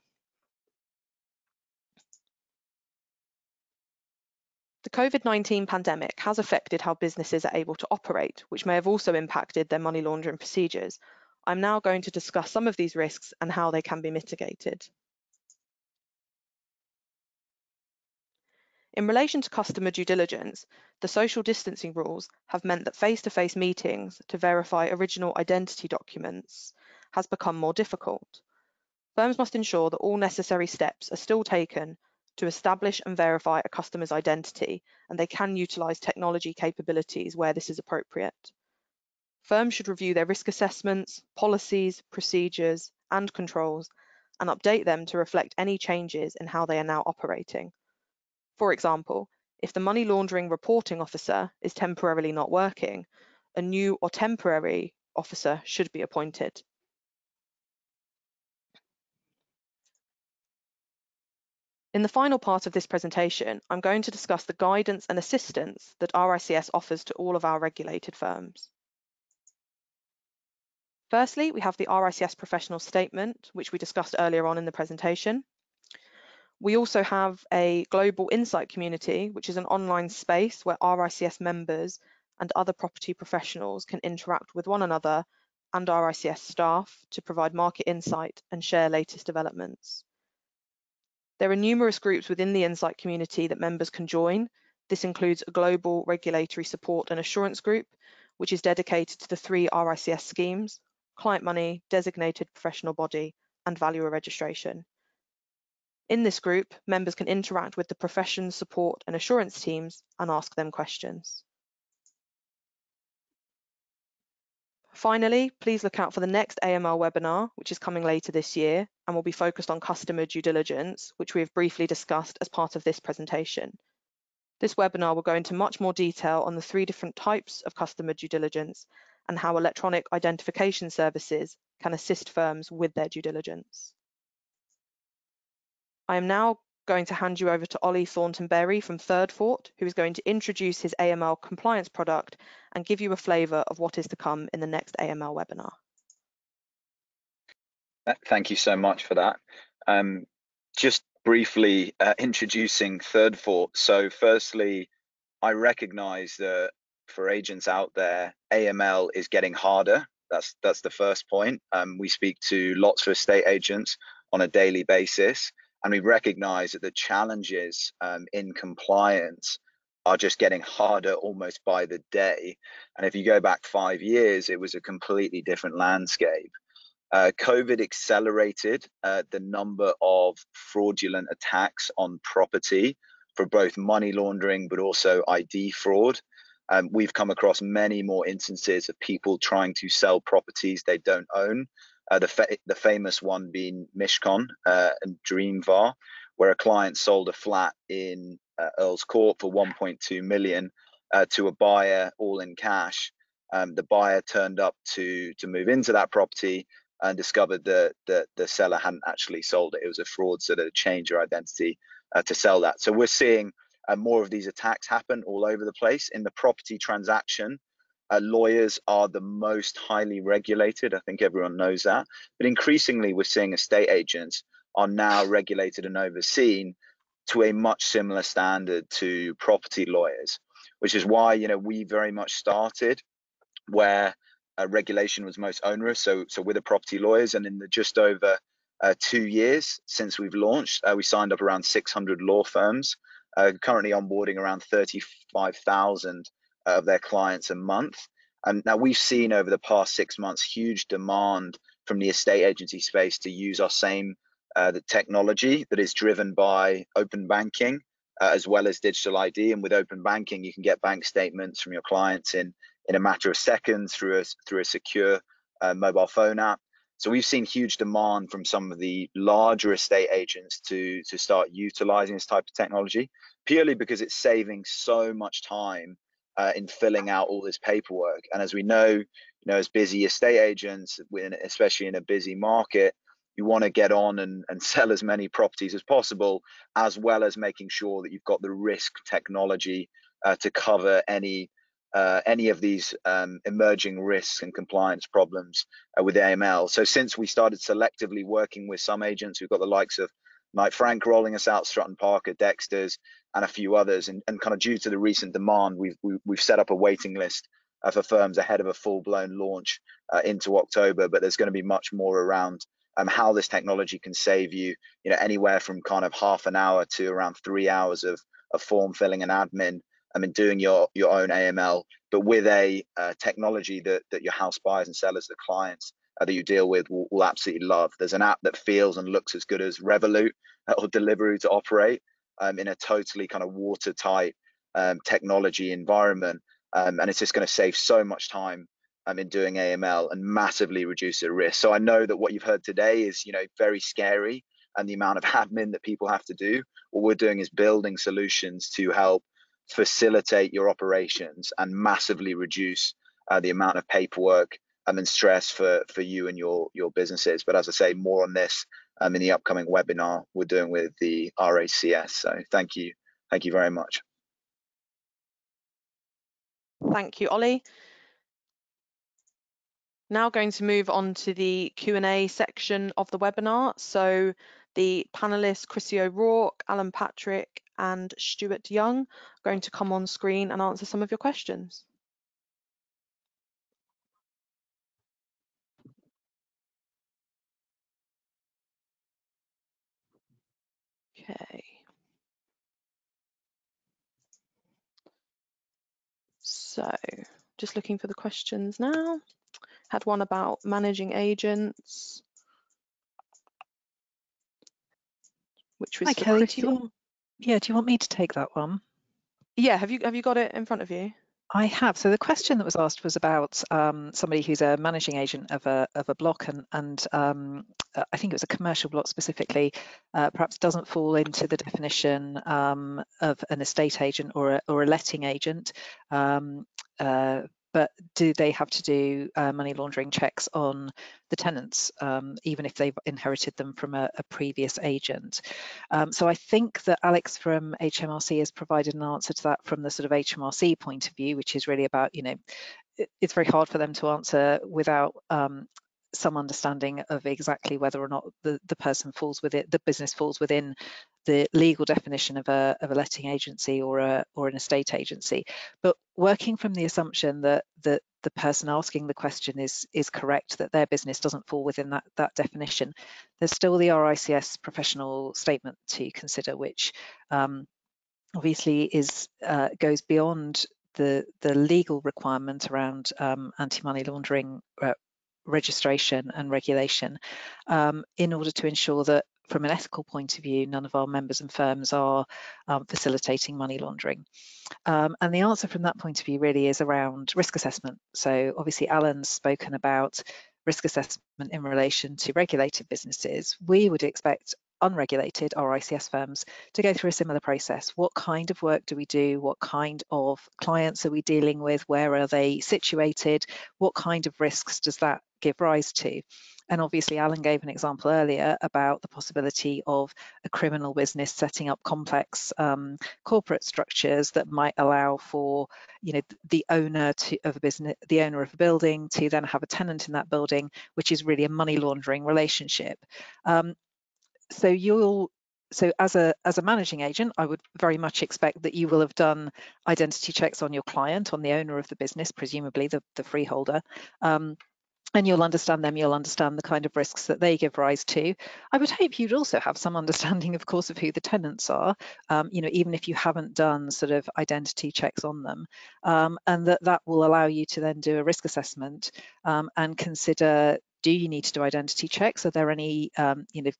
The COVID-19 pandemic has affected how businesses are able to operate, which may have also impacted their money laundering procedures. I'm now going to discuss some of these risks and how they can be mitigated. In relation to customer due diligence, the social distancing rules have meant that face-to-face -face meetings to verify original identity documents has become more difficult. Firms must ensure that all necessary steps are still taken to establish and verify a customer's identity, and they can utilise technology capabilities where this is appropriate. Firms should review their risk assessments, policies, procedures, and controls, and update them to reflect any changes in how they are now operating. For example, if the money laundering reporting officer is temporarily not working, a new or temporary officer should be appointed. In the final part of this presentation, I'm going to discuss the guidance and assistance that RICS offers to all of our regulated firms. Firstly, we have the RICS professional statement, which we discussed earlier on in the presentation. We also have a global insight community, which is an online space where RICS members and other property professionals can interact with one another and RICS staff to provide market insight and share latest developments. There are numerous groups within the Insight community that members can join. This includes a global regulatory support and assurance group, which is dedicated to the three RICS schemes, client money, designated professional body, and valuer registration. In this group, members can interact with the profession support and assurance teams and ask them questions. Finally, please look out for the next AML webinar, which is coming later this year and will be focused on customer due diligence, which we have briefly discussed as part of this presentation. This webinar will go into much more detail on the three different types of customer due diligence and how electronic identification services can assist firms with their due diligence. I am now going to hand you over to Ollie Thornton-Berry from Thirdfort, who is going to introduce his AML compliance product and give you a flavour of what is to come in the next AML webinar. Uh, thank you so much for that. Um, just briefly uh, introducing Thirdfort. So firstly, I recognize that for agents out there, AML is getting harder. That's that's the first point. Um, we speak to lots of estate agents on a daily basis and we recognize that the challenges um, in compliance are just getting harder almost by the day. And if you go back five years, it was a completely different landscape. Uh, COVID accelerated uh, the number of fraudulent attacks on property for both money laundering but also ID fraud. Um, we've come across many more instances of people trying to sell properties they don't own uh, the, fa the famous one being Mishcon uh, and Dreamvar, where a client sold a flat in uh, Earl's Court for 1.2 million uh, to a buyer all in cash. Um, the buyer turned up to to move into that property and discovered that the, the seller hadn't actually sold it. It was a fraud, so they changed their identity uh, to sell that. So we're seeing uh, more of these attacks happen all over the place in the property transaction uh, lawyers are the most highly regulated. I think everyone knows that. But increasingly, we're seeing estate agents are now regulated and overseen to a much similar standard to property lawyers. which is why you know we very much started where uh, regulation was most onerous. So so with the property lawyers, and in the just over uh, two years since we've launched, uh, we signed up around 600 law firms, uh, currently onboarding around 35,000 of their clients a month. And now we've seen over the past six months huge demand from the estate agency space to use our same uh, the technology that is driven by open banking uh, as well as digital ID. And with open banking, you can get bank statements from your clients in in a matter of seconds through a through a secure uh, mobile phone app. So we've seen huge demand from some of the larger estate agents to to start utilizing this type of technology purely because it's saving so much time uh, in filling out all this paperwork. And as we know, you know, as busy estate agents, especially in a busy market, you want to get on and, and sell as many properties as possible, as well as making sure that you've got the risk technology uh, to cover any uh, any of these um, emerging risks and compliance problems uh, with AML. So since we started selectively working with some agents, we've got the likes of Knight Frank rolling us out, Strutt & Parker, Dexter's, and a few others. And, and kind of due to the recent demand, we've we, have we have set up a waiting list uh, for firms ahead of a full-blown launch uh, into October. But there's going to be much more around um, how this technology can save you, you know, anywhere from kind of half an hour to around three hours of, of form filling and admin. I mean, doing your your own AML, but with a uh, technology that that your house buyers and sellers, the clients uh, that you deal with, will, will absolutely love. There's an app that feels and looks as good as Revolut or Deliveroo to operate um, in a totally kind of watertight um, technology environment. Um, and it's just going to save so much time um, in doing AML and massively reduce the risk. So I know that what you've heard today is, you know, very scary and the amount of admin that people have to do. What we're doing is building solutions to help facilitate your operations and massively reduce uh, the amount of paperwork and stress for for you and your your businesses. But as I say, more on this um, in the upcoming webinar we're doing with the RICS. So thank you, thank you very much. Thank you, Ollie. Now going to move on to the Q&A section of the webinar. So the panelists Chrissy O'Rourke, Alan Patrick and Stuart Young are going to come on screen and answer some of your questions. Okay. So just looking for the questions now. Had one about managing agents, which was Hi, Kelly. Do you want, yeah, do you want me to take that one? Yeah, have you have you got it in front of you? I have. So the question that was asked was about um, somebody who's a managing agent of a of a block, and and um, uh, I think it was a commercial block specifically, uh, perhaps doesn't fall into the definition um, of an estate agent or a or a letting agent. Um, uh, but do they have to do uh, money laundering checks on the tenants, um, even if they've inherited them from a, a previous agent? Um, so I think that Alex from HMRC has provided an answer to that from the sort of HMRC point of view, which is really about, you know, it's very hard for them to answer without um, some understanding of exactly whether or not the, the person falls within the business falls within the legal definition of a, of a letting agency or a or an estate agency. But working from the assumption that that the person asking the question is is correct that their business doesn't fall within that that definition there's still the RICS professional statement to consider which um, obviously is uh, goes beyond the the legal requirement around um, anti-money laundering uh, registration and regulation um, in order to ensure that from an ethical point of view, none of our members and firms are um, facilitating money laundering. Um, and the answer from that point of view really is around risk assessment. So obviously Alan's spoken about risk assessment in relation to regulated businesses. We would expect unregulated RICS firms to go through a similar process. What kind of work do we do? What kind of clients are we dealing with? Where are they situated? What kind of risks does that give rise to. And obviously, Alan gave an example earlier about the possibility of a criminal business setting up complex um, corporate structures that might allow for, you know, the owner to, of a business, the owner of a building, to then have a tenant in that building, which is really a money laundering relationship. Um, so you'll so as a as a managing agent, I would very much expect that you will have done identity checks on your client, on the owner of the business, presumably the, the freeholder. Um, and you'll understand them, you'll understand the kind of risks that they give rise to. I would hope you'd also have some understanding, of course, of who the tenants are, um, you know, even if you haven't done sort of identity checks on them, um, and that that will allow you to then do a risk assessment um, and consider do you need to do identity checks? Are there any, um, you know,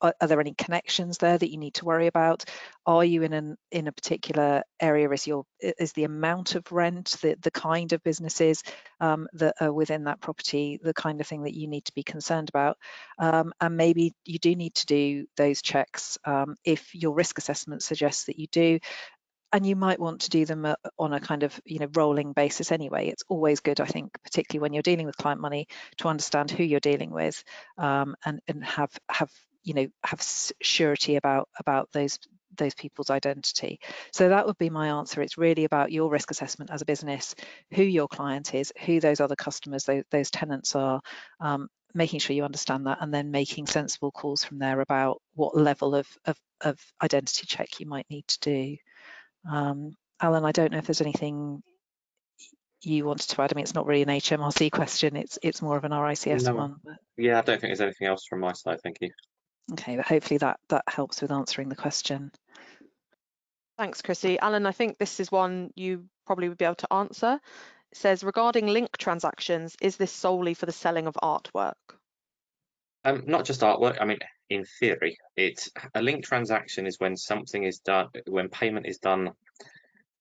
are, are, there any connections there that you need to worry about? Are you in an in a particular area? Is your is the amount of rent, the the kind of businesses um, that are within that property, the kind of thing that you need to be concerned about? Um, and maybe you do need to do those checks um, if your risk assessment suggests that you do and you might want to do them uh, on a kind of you know rolling basis anyway it's always good i think particularly when you're dealing with client money to understand who you're dealing with um, and and have have you know have surety about about those those people's identity. So that would be my answer. It's really about your risk assessment as a business, who your client is, who those other customers, those, those tenants are, um, making sure you understand that, and then making sensible calls from there about what level of, of, of identity check you might need to do. Um, Alan, I don't know if there's anything you wanted to add. I mean, it's not really an HMRC question. It's it's more of an RICS no. one. But... Yeah, I don't think there's anything else from my side. Thank you. Okay, but hopefully that, that helps with answering the question. Thanks, Chrissy. Alan, I think this is one you probably would be able to answer. It says, regarding link transactions, is this solely for the selling of artwork? Um, not just artwork. I mean, in theory, it's a link transaction is when something is done, when payment is done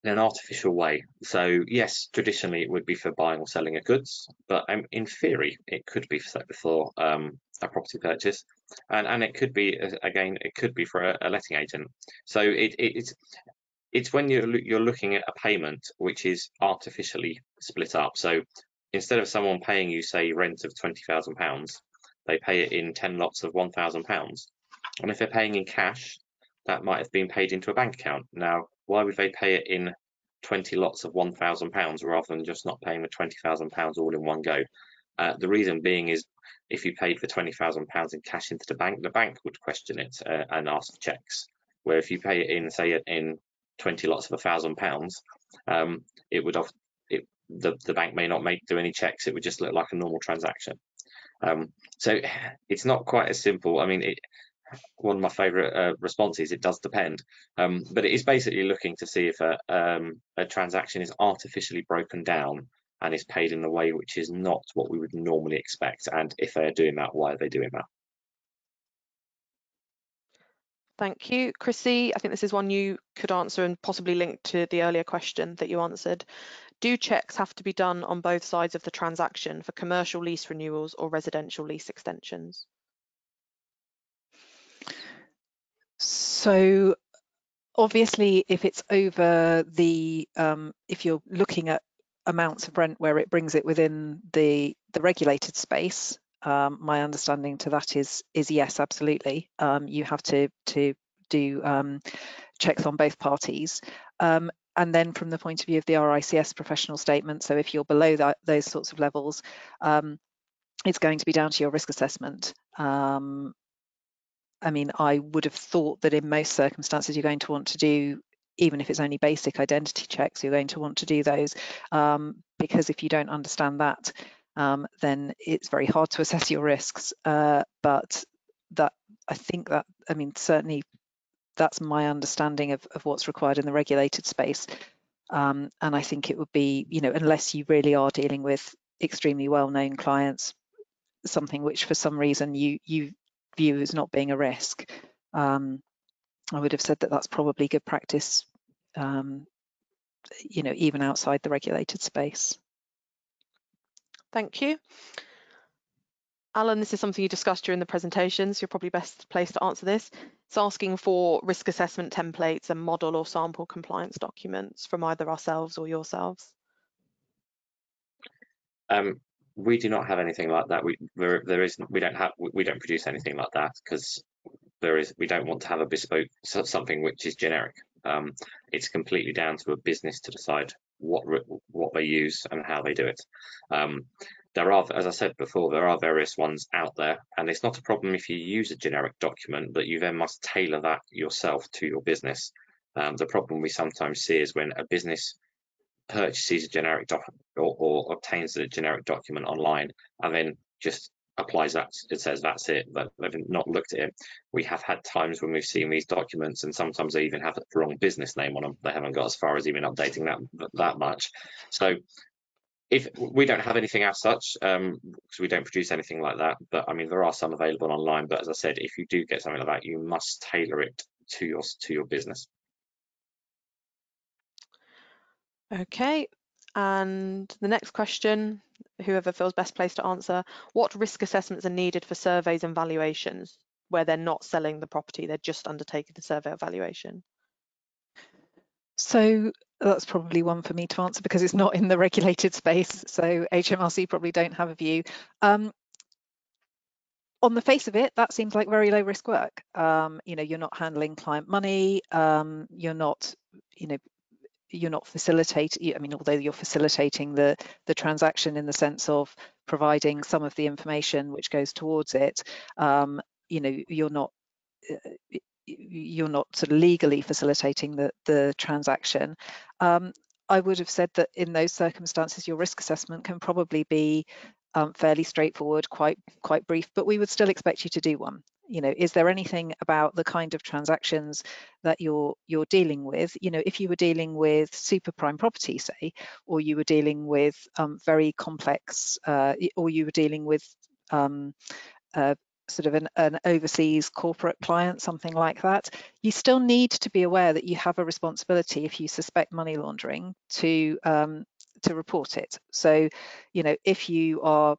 in an artificial way. So yes, traditionally it would be for buying or selling of goods, but um, in theory it could be for, for um, a property purchase, and and it could be again it could be for a, a letting agent. So it, it, it's it's when you're you're looking at a payment which is artificially split up. So instead of someone paying you say rent of twenty thousand pounds, they pay it in ten lots of one thousand pounds, and if they're paying in cash, that might have been paid into a bank account. Now why would they pay it in 20 lots of £1,000 rather than just not paying the £20,000 all in one go? Uh, the reason being is if you paid for £20,000 in cash into the bank, the bank would question it uh, and ask for checks. Where if you pay it in, say, in 20 lots of £1,000, um, it would it, the, the bank may not make do any checks. It would just look like a normal transaction. Um, so it's not quite as simple. I mean, it, one of my favorite uh, responses it does depend um, but it is basically looking to see if a, um, a transaction is artificially broken down and is paid in a way which is not what we would normally expect and if they're doing that why are they doing that Thank you. Chrissy, I think this is one you could answer and possibly link to the earlier question that you answered. Do checks have to be done on both sides of the transaction for commercial lease renewals or residential lease extensions? So obviously, if it's over the, um, if you're looking at amounts of rent where it brings it within the the regulated space, um, my understanding to that is is yes, absolutely. Um, you have to to do um, checks on both parties. Um, and then from the point of view of the RICS professional statement, so if you're below that, those sorts of levels, um, it's going to be down to your risk assessment um, I mean, I would have thought that in most circumstances you're going to want to do, even if it's only basic identity checks, you're going to want to do those um, because if you don't understand that, um, then it's very hard to assess your risks. Uh, but that I think that, I mean, certainly that's my understanding of, of what's required in the regulated space. Um, and I think it would be, you know, unless you really are dealing with extremely well-known clients, something which for some reason you you view as not being a risk. Um, I would have said that that's probably good practice, um, you know, even outside the regulated space. Thank you. Alan, this is something you discussed during the presentation, so you're probably best placed to answer this. It's asking for risk assessment templates and model or sample compliance documents from either ourselves or yourselves. Um, we do not have anything like that. We there, there is we don't have we don't produce anything like that because there is we don't want to have a bespoke something which is generic. Um, it's completely down to a business to decide what what they use and how they do it. Um, there are, as I said before, there are various ones out there, and it's not a problem if you use a generic document, but you then must tailor that yourself to your business. Um, the problem we sometimes see is when a business purchases a generic document or, or, obtains a generic document online and then just applies that it says that's it but they've not looked at it. We have had times when we've seen these documents and sometimes they even have the wrong business name on them. They haven't got as far as even updating that that much. So if we don't have anything as such um because we don't produce anything like that but i mean there are some available online but as i said if you do get something like that you must tailor it to your to your business. Okay and the next question whoever feels best placed to answer, what risk assessments are needed for surveys and valuations where they're not selling the property, they're just undertaking the survey or valuation? So that's probably one for me to answer because it's not in the regulated space. So HMRC probably don't have a view. Um, on the face of it, that seems like very low risk work. Um, you know, you're not handling client money. Um, you're not, you know, you're not facilitating i mean although you're facilitating the the transaction in the sense of providing some of the information which goes towards it um, you know you're not uh, you're not sort of legally facilitating the the transaction. Um, i would have said that in those circumstances your risk assessment can probably be um, fairly straightforward quite quite brief but we would still expect you to do one you know is there anything about the kind of transactions that you're you're dealing with you know if you were dealing with super prime property say or you were dealing with um, very complex uh, or you were dealing with um, uh, sort of an, an, overseas corporate client, something like that, you still need to be aware that you have a responsibility if you suspect money laundering to um, to report it. So, you know, if you are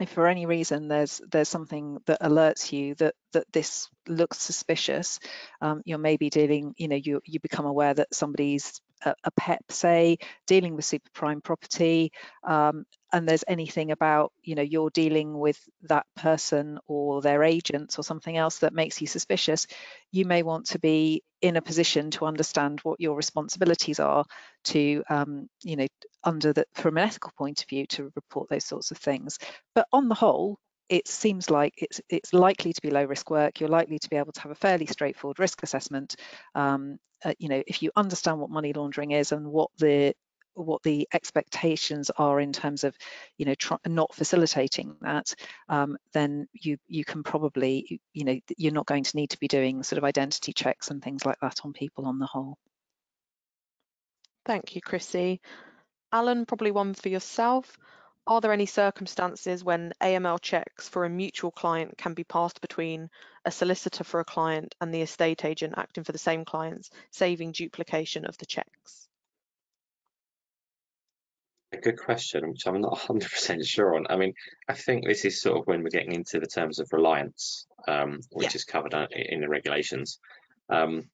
if for any reason there's there's something that alerts you that that this looks suspicious, um, you're maybe dealing, you know, you you become aware that somebody's a, PEP, say, dealing with super prime property, um, and there's anything about, you know, you're dealing with that person or their agents or something else that makes you suspicious, you may want to be in a position to understand what your responsibilities are to, um, you know, under the from an ethical point of view to report those sorts of things. But on the whole, it seems like it's it's likely to be low risk work. You're likely to be able to have a fairly straightforward risk assessment. Um, uh, you know, if you understand what money laundering is and what the what the expectations are in terms of, you know, not facilitating that, um, then you you can probably, you know, you're not going to need to be doing sort of identity checks and things like that on people on the whole. Thank you, Chrissy. Alan, probably one for yourself. Are there any circumstances when AML checks for a mutual client can be passed between a solicitor for a client and the estate agent acting for the same clients, saving duplication of the checks? A good question, which I'm not 100% sure on. I mean, I think this is sort of when we're getting into the terms of reliance, um, which yeah. is covered in the regulations. Um,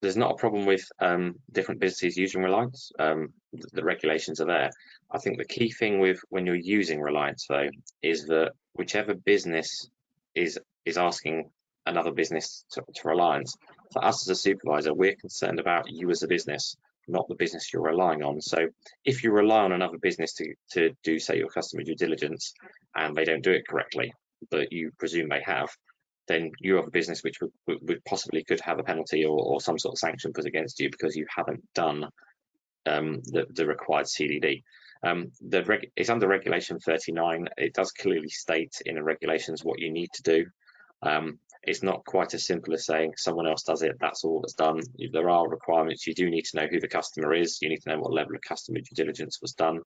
there's not a problem with um, different businesses using Reliance. Um, the, the, regulations are there. I think the key thing with when you're using Reliance though is that whichever business is is asking another business to, to Reliance, for us as a supervisor, we're concerned about you as a business, not the business you're relying on. So if you rely on another business to to do say your customer due diligence and they don't do it correctly, but you presume they have, then you have a business which would, would possibly could have a penalty or, or, some sort of sanction put against you because you haven't done um, the, the, required CDD. Um, the it's under Regulation 39. It does clearly state in the regulations what you need to do. Um, it's not quite as simple as saying someone else does it, that's all that's done. There are requirements. You do need to know who the customer is. You need to know what level of customer due diligence was done.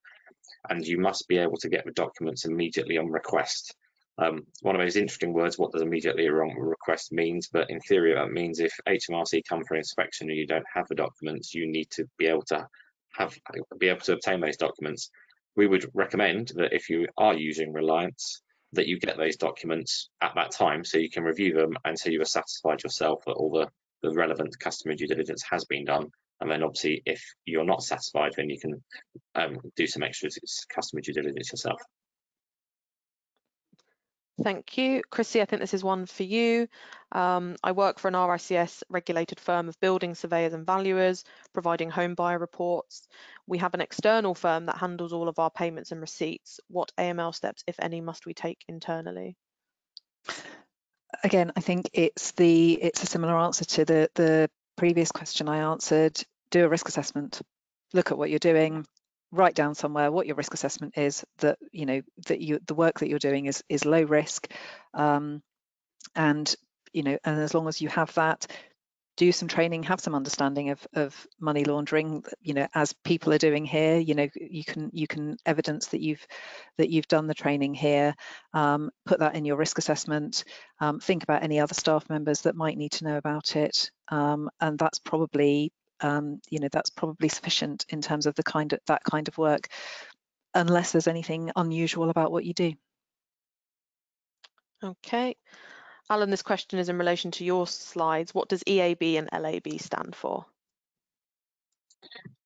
And you must be able to get the documents immediately on request. Um, one of those interesting words, what does immediately wrong request means, but in theory that means if HMRC come for inspection and you don't have the documents, you need to be able to have be able to obtain those documents. We would recommend that if you are using Reliance, that you get those documents at that time so you can review them and so you are satisfied yourself that all the, the relevant customer due diligence has been done. And then obviously if you're not satisfied, then you can um, do some extra customer due diligence yourself. Thank you. Chrissy, I think this is one for you. Um, I work for an RICS regulated firm of building surveyors and valuers, providing home buyer reports. We have an external firm that handles all of our payments and receipts. What AML steps, if any, must we take internally? Again, I think it's the it's a similar answer to the the previous question I answered. Do a risk assessment. Look at what you're doing, write down somewhere what your risk assessment is that you know that you the work that you're doing is is low risk um, and you know and as long as you have that do some training have some understanding of, of money laundering you know as people are doing here you know you can you can evidence that you've that you've done the training here um, put that in your risk assessment um, think about any other staff members that might need to know about it um, and that's probably um, you know that's probably sufficient in terms of the kind of that kind of work unless there's anything unusual about what you do. Okay. Alan this question is in relation to your slides. What does EAB and LAB stand for?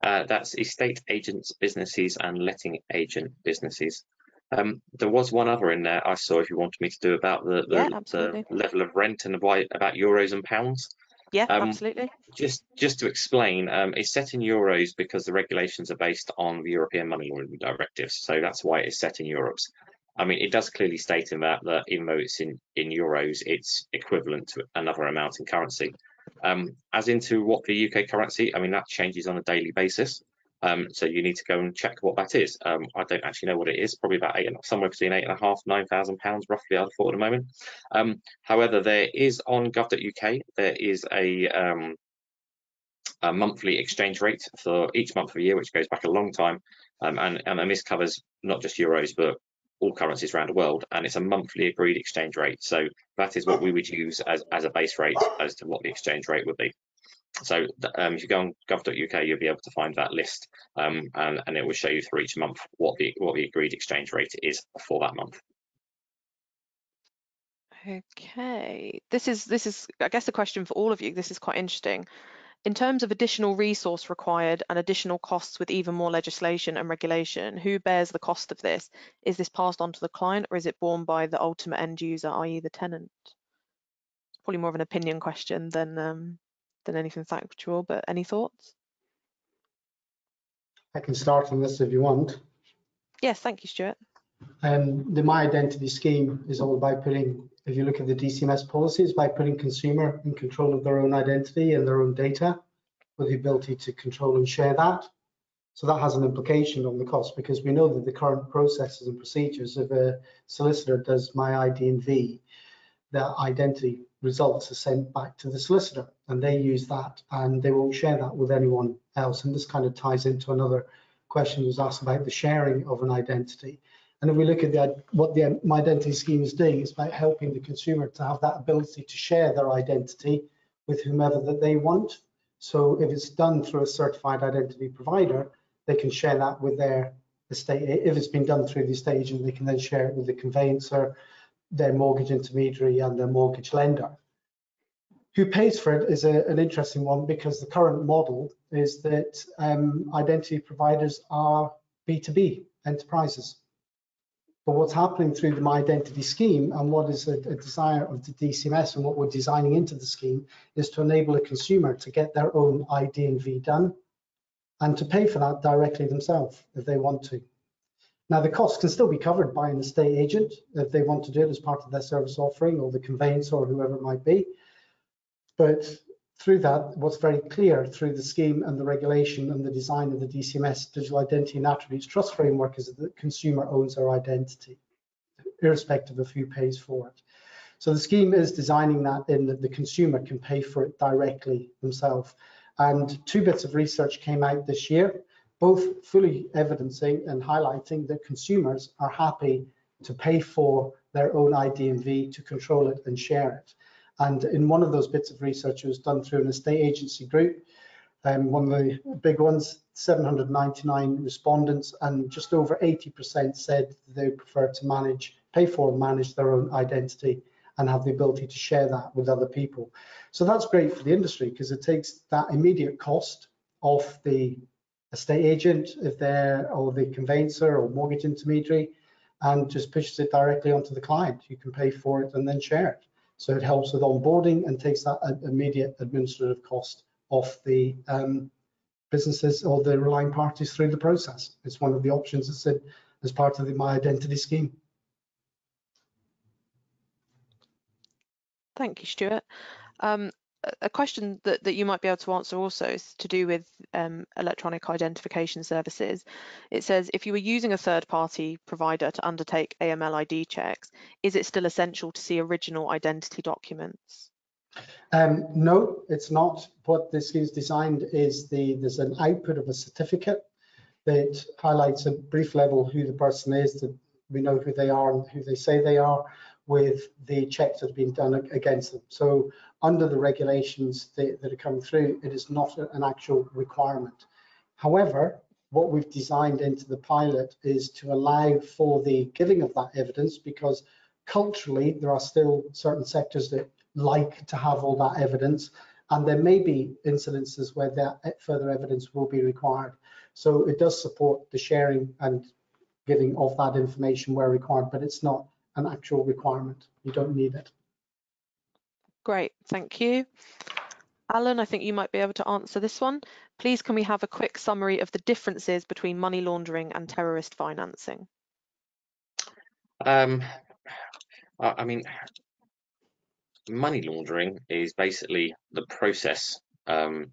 Uh, that's estate agents businesses and letting agent businesses. Um, there was one other in there I saw if you wanted me to do about the, the, yeah, the level of rent and why about euros and pounds. Yeah, um, absolutely. Just just to explain, um, it's set in euros because the regulations are based on the European Money Laundering Directives, so that's why it's set in euros. I mean, it does clearly state in that that even though it's in in euros, it's equivalent to another amount in currency. Um, as into what the UK currency, I mean, that changes on a daily basis. Um, so you need to go and check what that is. Um, I don't actually know what it is. Probably about eight, somewhere between eight and a half, nine thousand pounds, roughly. I'd thought at the moment. Um, however, there is on gov.uk there is a, um, a monthly exchange rate for each month of the year, which goes back a long time, um, and, and this covers not just euros but all currencies around the world, and it's a monthly agreed exchange rate. So that is what we would use as, as a base rate as to what the exchange rate would be. So um, if you go on gov.uk, you'll be able to find that list, um, and, and, it will show you for each month what the what the agreed exchange rate is for that month. Okay, this is this is I guess a question for all of you. This is quite interesting. In terms of additional resource required and additional costs with even more legislation and regulation, who bears the cost of this? Is this passed on to the client or is it borne by the ultimate end user, i.e. the tenant? It's probably more of an opinion question than um, than anything factual, but any thoughts? I can start on this if you want. Yes, thank you, Stuart. Um, the My Identity scheme is all about putting, if you look at the DCMS policies, by putting consumer in control of their own identity and their own data with the ability to control and share that. So that has an implication on the cost because we know that the current processes and procedures if a solicitor does my ID and V, the identity results are sent back to the solicitor and they use that and they won't share that with anyone else. And this kind of ties into another question that was asked about the sharing of an identity. And if we look at the, what the um, My Identity scheme is doing, it's about helping the consumer to have that ability to share their identity with whomever that they want. So if it's done through a certified identity provider, they can share that with their estate. If it's been done through the estate agent, they can then share it with the conveyancer, their mortgage intermediary and their mortgage lender. Who pays for it is a, an interesting one because the current model is that um, identity providers are B2B enterprises. But what's happening through the My Identity scheme and what is a, a, desire of the DCMS and what we're designing into the scheme is to enable a consumer to get their own ID and V done and to pay for that directly themselves if they want to. Now, the cost can still be covered by an estate agent if they want to do it as part of their service offering or the conveyance or whoever it might be. But through that, what's very clear through the scheme and the regulation and the design of the DCMS Digital Identity and Attributes Trust Framework is that the consumer owns their identity, irrespective of who pays for it. So the scheme is designing that in that the consumer can pay for it directly themselves. And two bits of research came out this year both fully evidencing and highlighting that consumers are happy to pay for their own ID&V to control it and share it. And in one of those bits of research, it was done through an estate agency group, um, one of the big ones, 799 respondents, and just over 80% said they prefer to manage, pay for and manage their own identity and have the ability to share that with other people. So that's great for the industry because it takes that immediate cost off the estate agent if they're or the conveyancer or mortgage intermediary and just pushes it directly onto the client. You can pay for it and then share it. So it helps with onboarding and takes that immediate administrative cost off the um, businesses or the relying parties through the process. It's one of the options that's in, as part of the My Identity scheme. Thank you, Stuart. Um, a question that, that you might be able to answer also is to do with um, electronic identification services. It says if you were using a third party provider to undertake AML ID checks, is it still essential to see original identity documents? Um, no, it's not. What this is designed is the there's an output of a certificate that highlights a brief level who the person is, that we know who they are and who they say they are, with the checks that have been done against them. So under the regulations that, that are coming through, it is not an actual requirement. However, what we've designed into the pilot is to allow for the giving of that evidence because culturally there are still certain sectors that like to have all that evidence and there may be incidences where that further evidence will be required. So it does support the sharing and giving of that information where required, but it's not an actual requirement. You don't need it. Great, thank you. Alan, I think you might be able to answer this one. Please can we have a quick summary of the differences between money laundering and terrorist financing? Um, I mean, money laundering is basically the process um,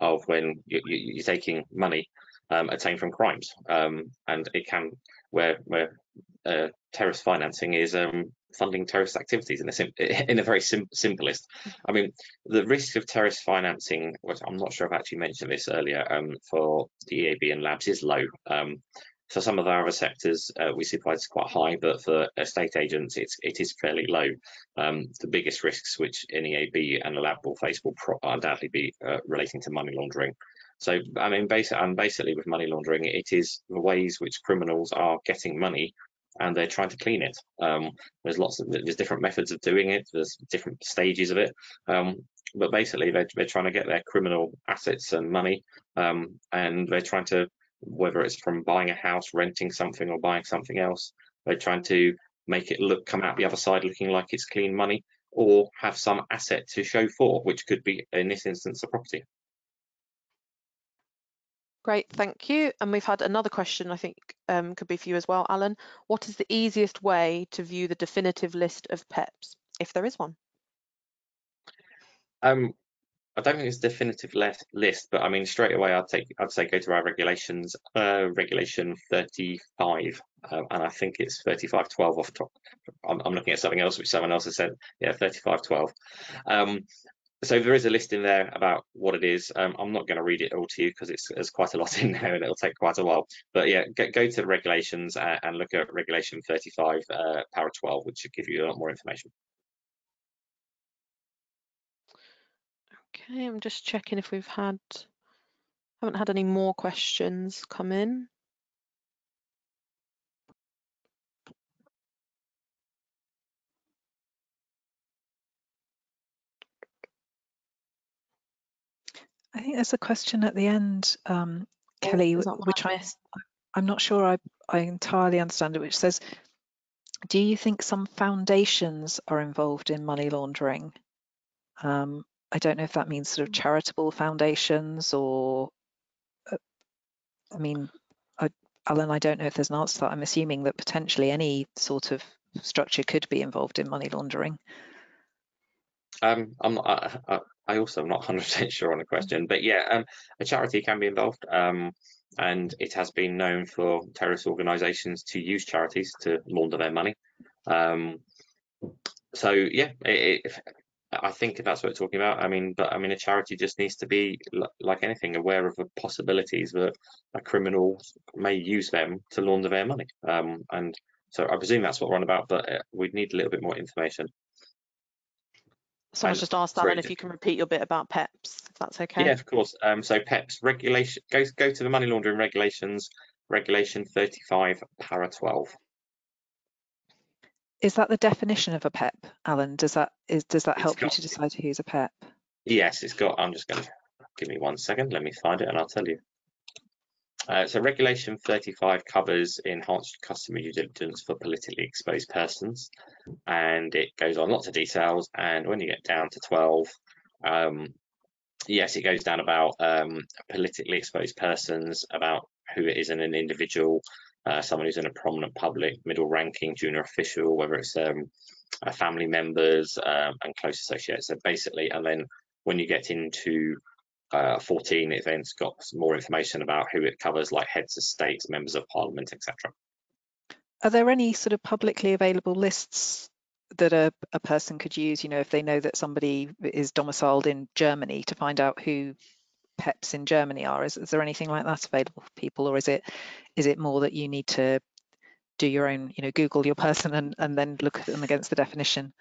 of when you, are taking money um, obtained from crimes, um, and it can where where uh, terrorist financing is um, funding terrorist activities in a, in a very sim simplest. I mean, the risk of terrorist financing, which I'm not sure I've actually mentioned this earlier, um, for the EAB and LABs is low. Um, for some of our other sectors, uh, we see prices quite high, but for estate agents, it's it is fairly low. Um, the biggest risks which an EAB and a LAB will face will undoubtedly be uh, relating to money laundering. So, I mean, basically, and basically with money laundering, it is the ways which criminals are getting money and they're trying to clean it. Um, there's lots of there's different methods of doing it. There's different stages of it. Um, but basically, they're, they're trying to get their criminal assets and money, um, and they're trying to whether it's from buying a house, renting something, or buying something else. They're trying to make it look come out the other side looking like it's clean money, or have some asset to show for, which could be in this instance a property. Great, thank you. And we've had another question, I think um, could be for you as well, Alan. What is the easiest way to view the definitive list of PEPs, if there is one? Um, I don't think it's a definitive list, but I mean, straight away, I'd take, I'd say go to our regulations, uh, regulation 35, uh, and I think it's 3512 off top. I'm, I'm, looking at something else which someone else has said. Yeah, 3512. So there is a list in there about what it is. Um, I'm not going to read it all to you because it's there's quite a lot in there and it'll take quite a while. But yeah, go, go to the regulations and, and, look at regulation 35 uh, para 12, which should give you a lot more information. Okay, I'm just checking if we've had haven't had any more questions come in. I think there's a question at the end, um, oh, Kelly, which I, I'm not sure I, I entirely understand it, which says, do you think some foundations are involved in money laundering? Um, I don't know if that means sort of charitable foundations or, uh, I mean, I, Alan, I don't know if there's an answer to that. I'm assuming that potentially any sort of structure could be involved in money laundering. Um, I'm not, I, I also am not 100% sure on the question, but yeah, um, a charity can be involved. Um, and it has been known for terrorist organisations to use charities to launder their money. Um, so yeah, it, it, I think that's what we're talking about. I mean, but I mean, a charity just needs to be like anything, aware of the possibilities that a criminal may use them to launder their money. Um, and so I presume that's what we're on about, but uh, we'd need a little bit more information. So I was just asked Alan if you can repeat your bit about PEPs, if that's okay. Yeah, of course. Um, so PEPs regulation go go to the money laundering regulations, regulation 35 para 12. Is that the definition of a PEP, Alan? Does that is does that help got, you to decide who's a PEP? Yes, it's got. I'm just going to give me one second. Let me find it, and I'll tell you. Uh, so Regulation 35 covers enhanced customer due diligence for politically exposed persons, and it goes on lots of details. And when you get down to 12, um, yes, it goes down about um, politically exposed persons, about who it is in an individual, uh, someone who's in a prominent public, middle ranking, junior official, whether it's um, family members um, and close associates. So basically, and then when you get into uh, 14, it then's got more information about who it covers, like heads of states, members of parliament, etc. Are there any sort of publicly available lists that a, a person could use, you know, if they know that somebody is domiciled in Germany to find out who PEPs in Germany are? Is, is there anything like that available for people, or is it is it more that you need to do your own, you know, Google your person and, and then look at them against the definition?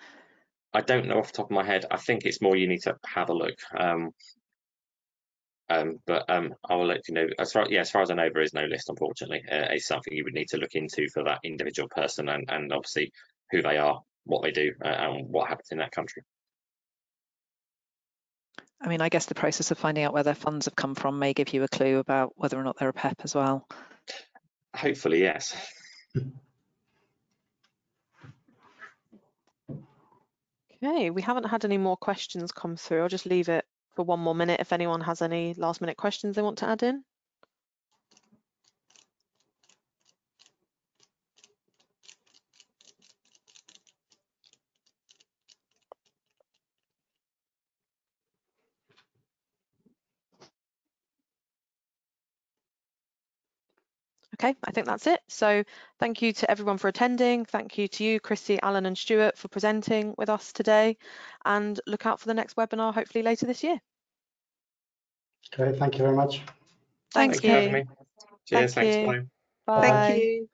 I don't know off the top of my head. I think it's more you need to have a look. Um, um, but um, I will let you know. As far yeah, as far as I know, there is no list. Unfortunately, uh, it's something you would need to look into for that individual person and, and obviously who they are, what they do, uh, and what happens in that country. I mean, I guess the process of finding out where their funds have come from may give you a clue about whether or not they're a PEP as well. Hopefully, yes. Okay, we haven't had any more questions come through. I'll just leave it for one more minute if anyone has any last minute questions they want to add in. Okay, I think that's it. So thank you to everyone for attending. Thank you to you, Chrissy, Alan and Stuart for presenting with us today and look out for the next webinar hopefully later this year. Great, thank you very much. Thank Thanks for having you. me. Cheers. Thank thanks. you. Bye. Bye. Thank you.